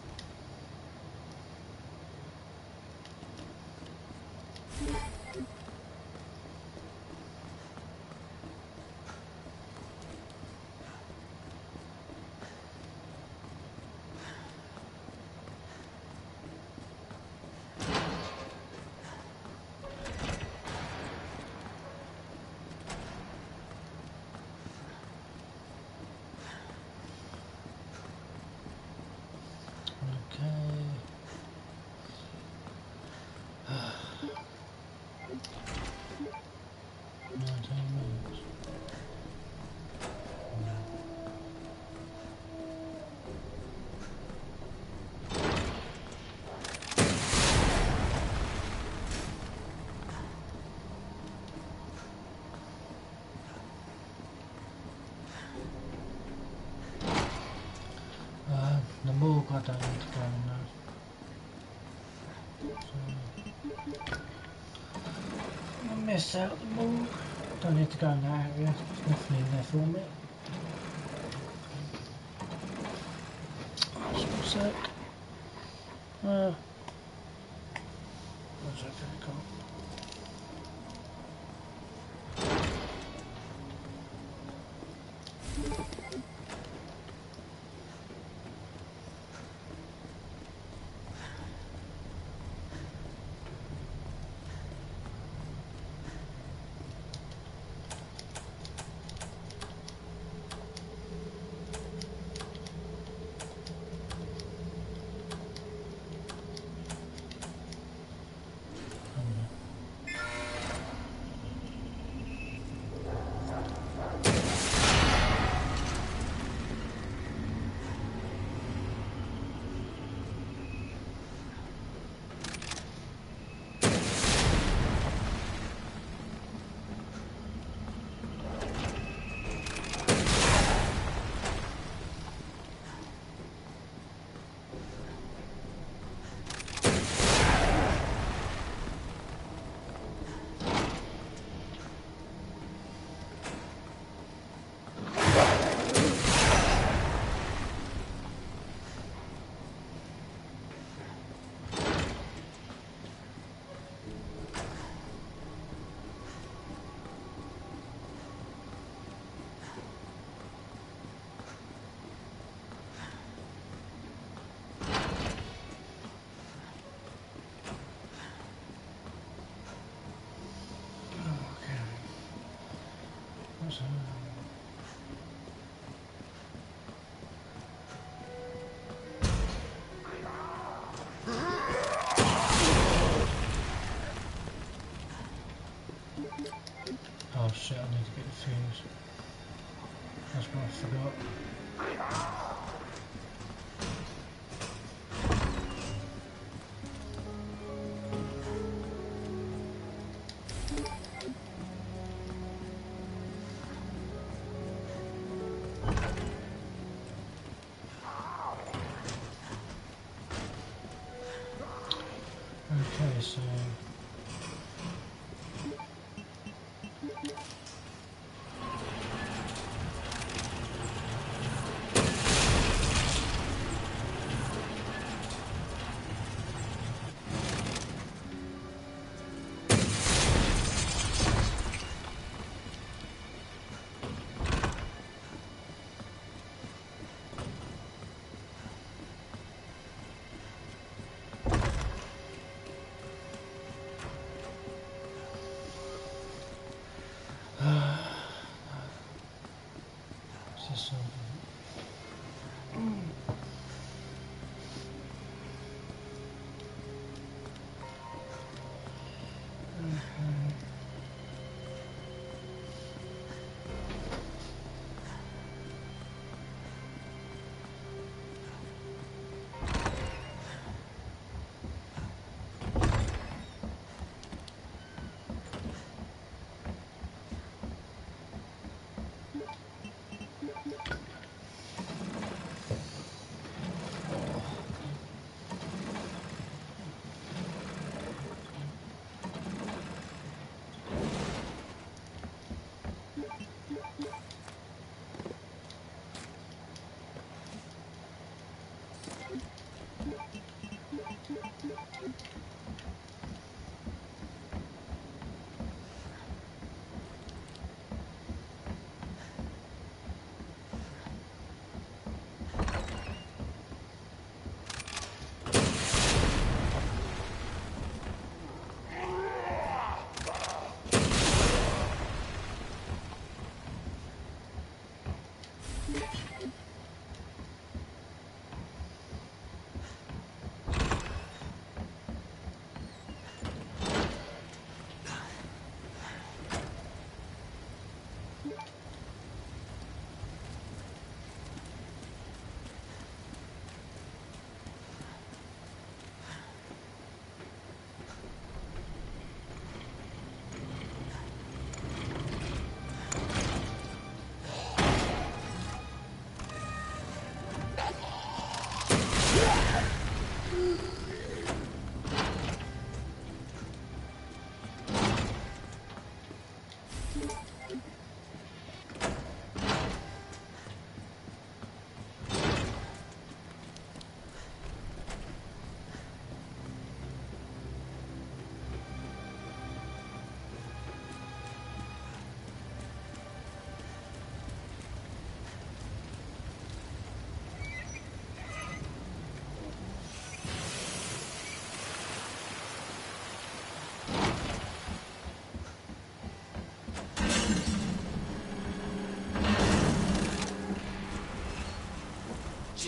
I out the. Don't need to go in that area. There's nothing in there for me. Just sec.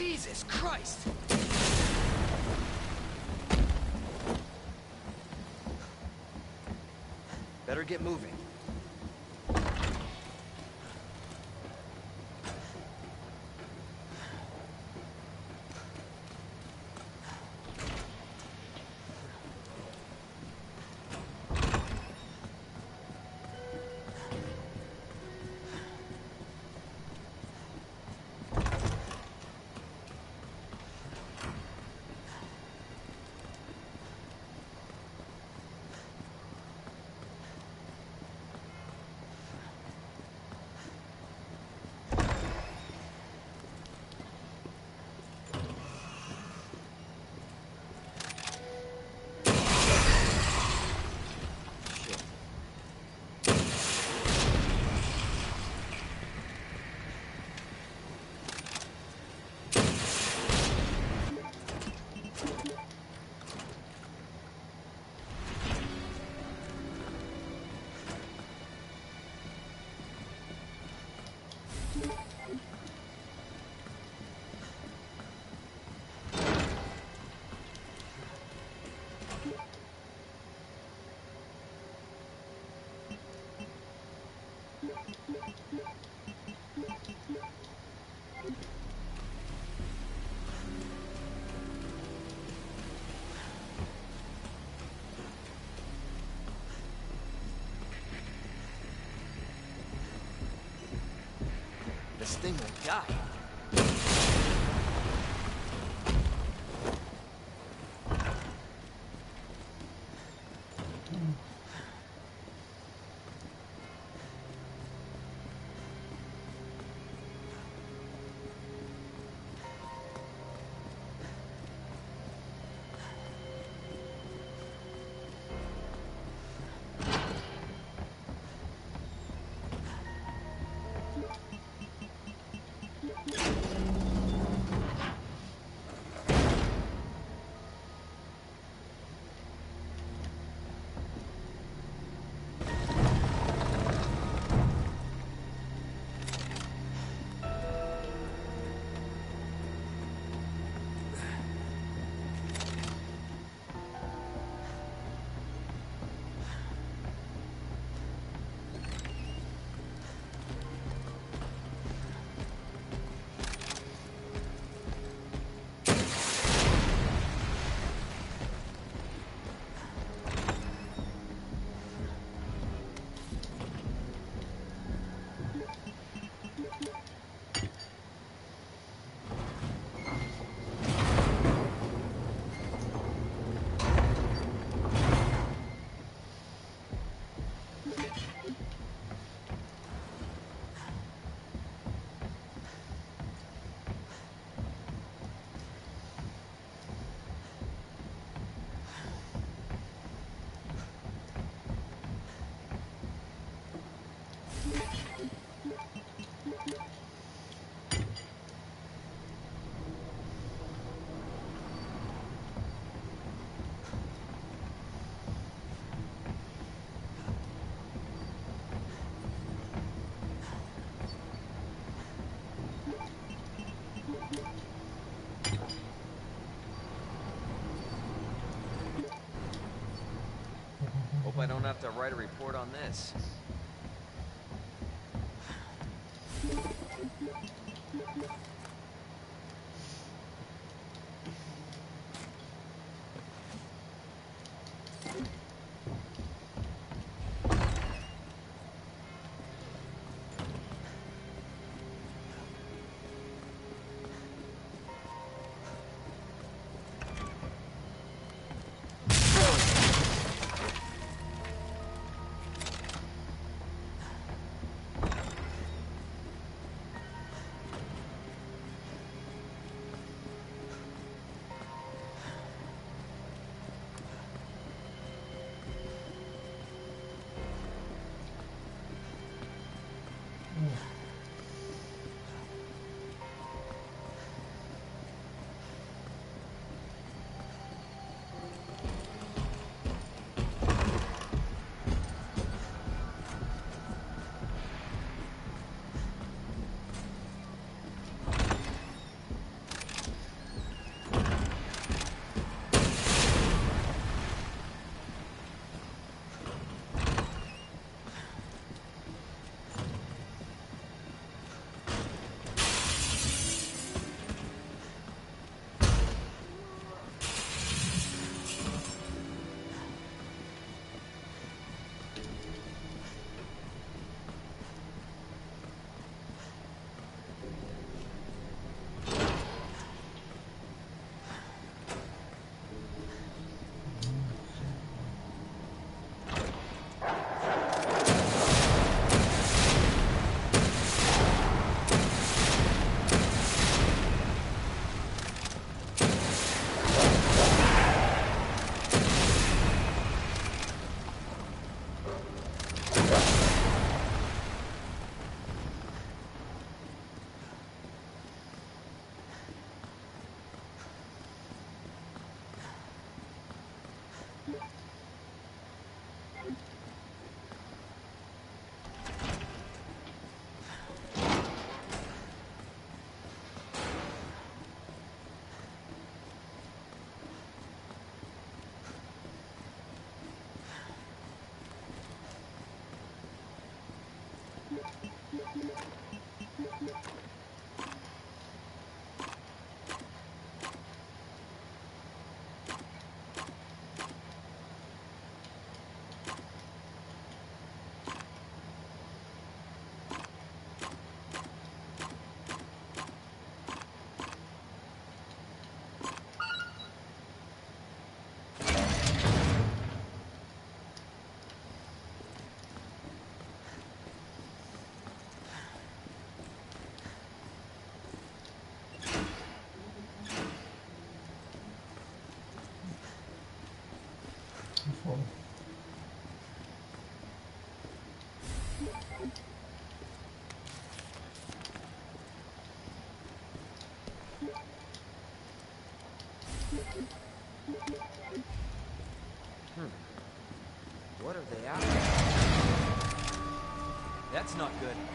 Jesus Christ! Better get moving. Thing will die. Write a report on this. Not good.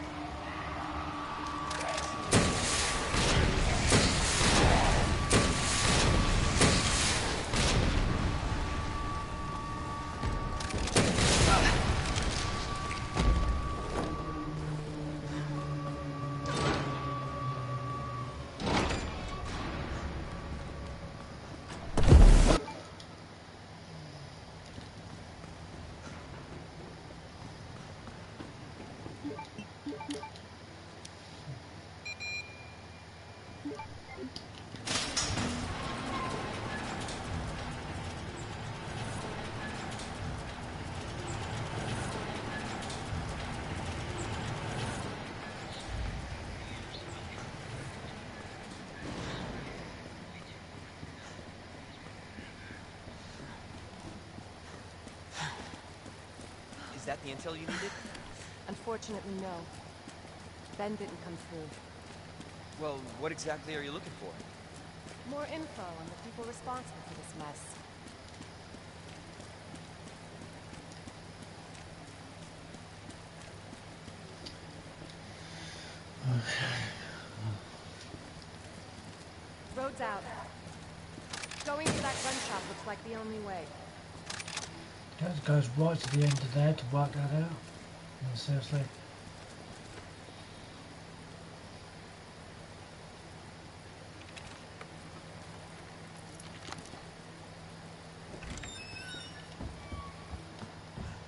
That the intel you needed? Unfortunately, no. Ben didn't come through. Well, what exactly are you looking for? More info on the people responsible for this mess. Road's out. Going to that gun shop looks like the only way. That goes right to the end of there to work that out. No, seriously.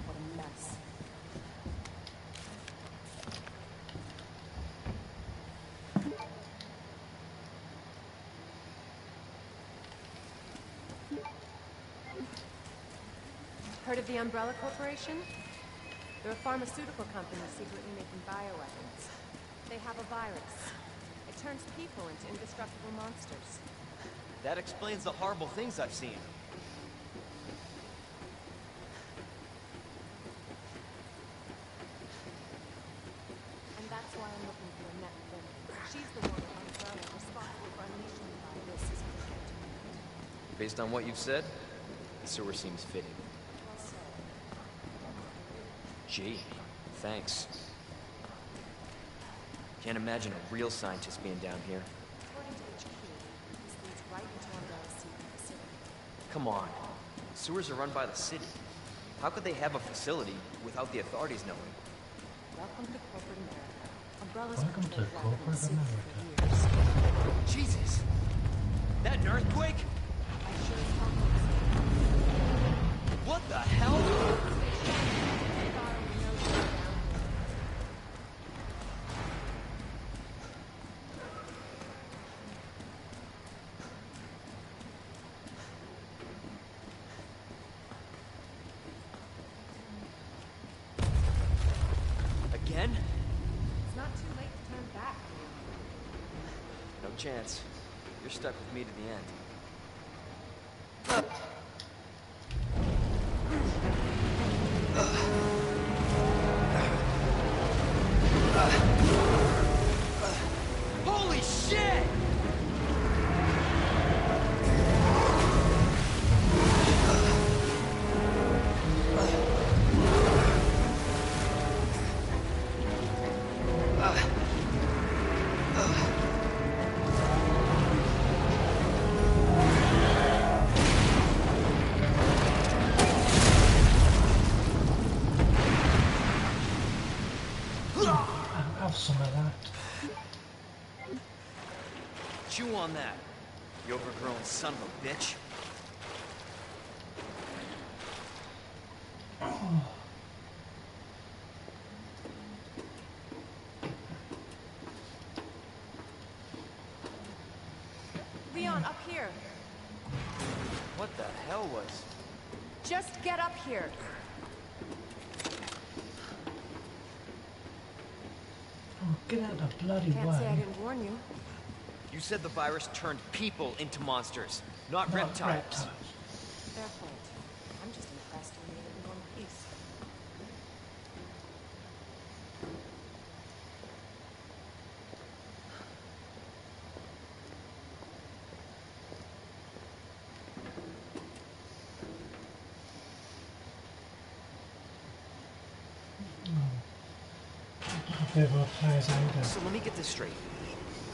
What a mess. Heard of the Umbrella Corporation? They're a pharmaceutical company secretly making bioweapons. They have a virus. It turns people into indestructible monsters. That explains the horrible things I've seen. And that's why I'm looking for Annette. She's the one at Umbrella responsible for unleashing the virus as we get to it. Based on what you've said, the sewer seems fitting. Gee, thanks. Can't imagine a real scientist being down here. According to HQ, this leads right into Umbrella's secret facility. Come on. Sewers are run by the city. How could they have a facility without the authorities knowing? Welcome to corporate America. Umbrella's Welcome to controlled black corporate secret America. Jesus! That an earthquake? I sure as hell hope so. What the hell? Again? It's not too late to turn back. No chance. You're stuck with me to the end. On that, you overgrown son of a bitch. Leon, up here. What the hell was... Just get up here. Oh, get out of the bloody Can't say I way. didn't warn you. You said the virus turned people into monsters, not, not reptiles. reptiles. Fair point. I'm just impressed we made it in one piece. So let me get this straight.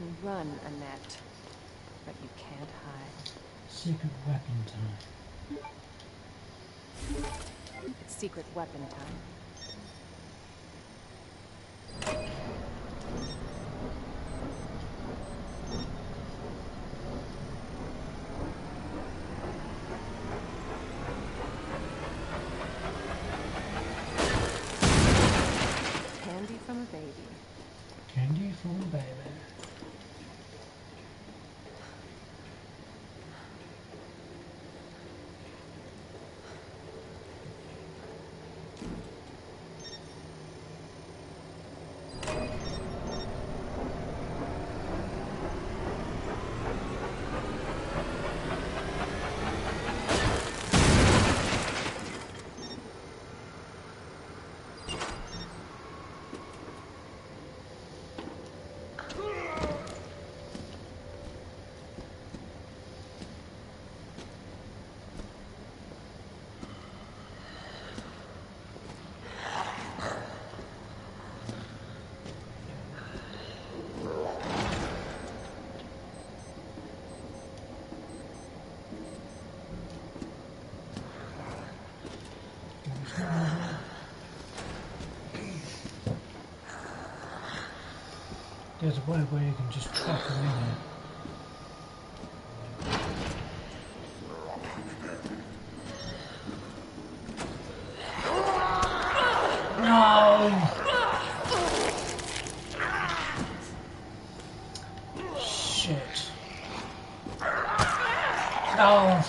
Can run, Annette, but you can't hide. Secret weapon time. It's secret weapon time. Candy from a baby. Candy from a baby. There's a way where you can just trap them in here. No! Shit. Oh,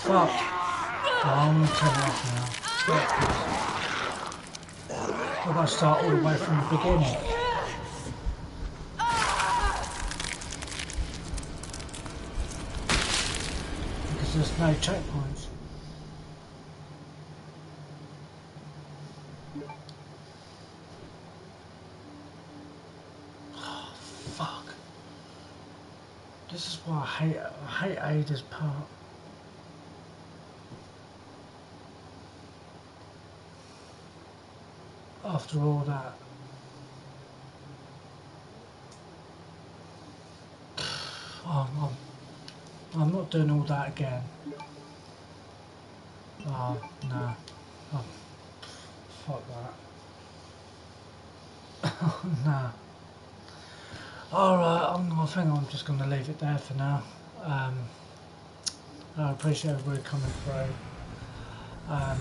start all the way from the beginning. Because there's no checkpoints. Oh, ah, fuck. This is why I hate I hate Ada's part. After all that. Oh, I'm, I'm not doing all that again. Just going to leave it there for now. Um, I appreciate everybody coming through. Um,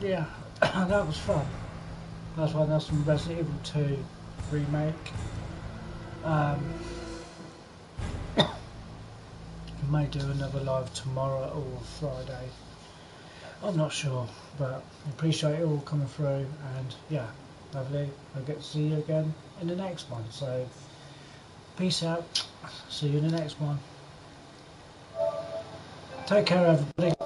yeah, that was fun. That's why that's some Resident Evil 2 remake. Um, may do another live tomorrow or Friday. I'm not sure, but appreciate it all coming through and yeah, lovely. I'll get to see you again in the next one. So peace out. See you in the next one. Take care everybody.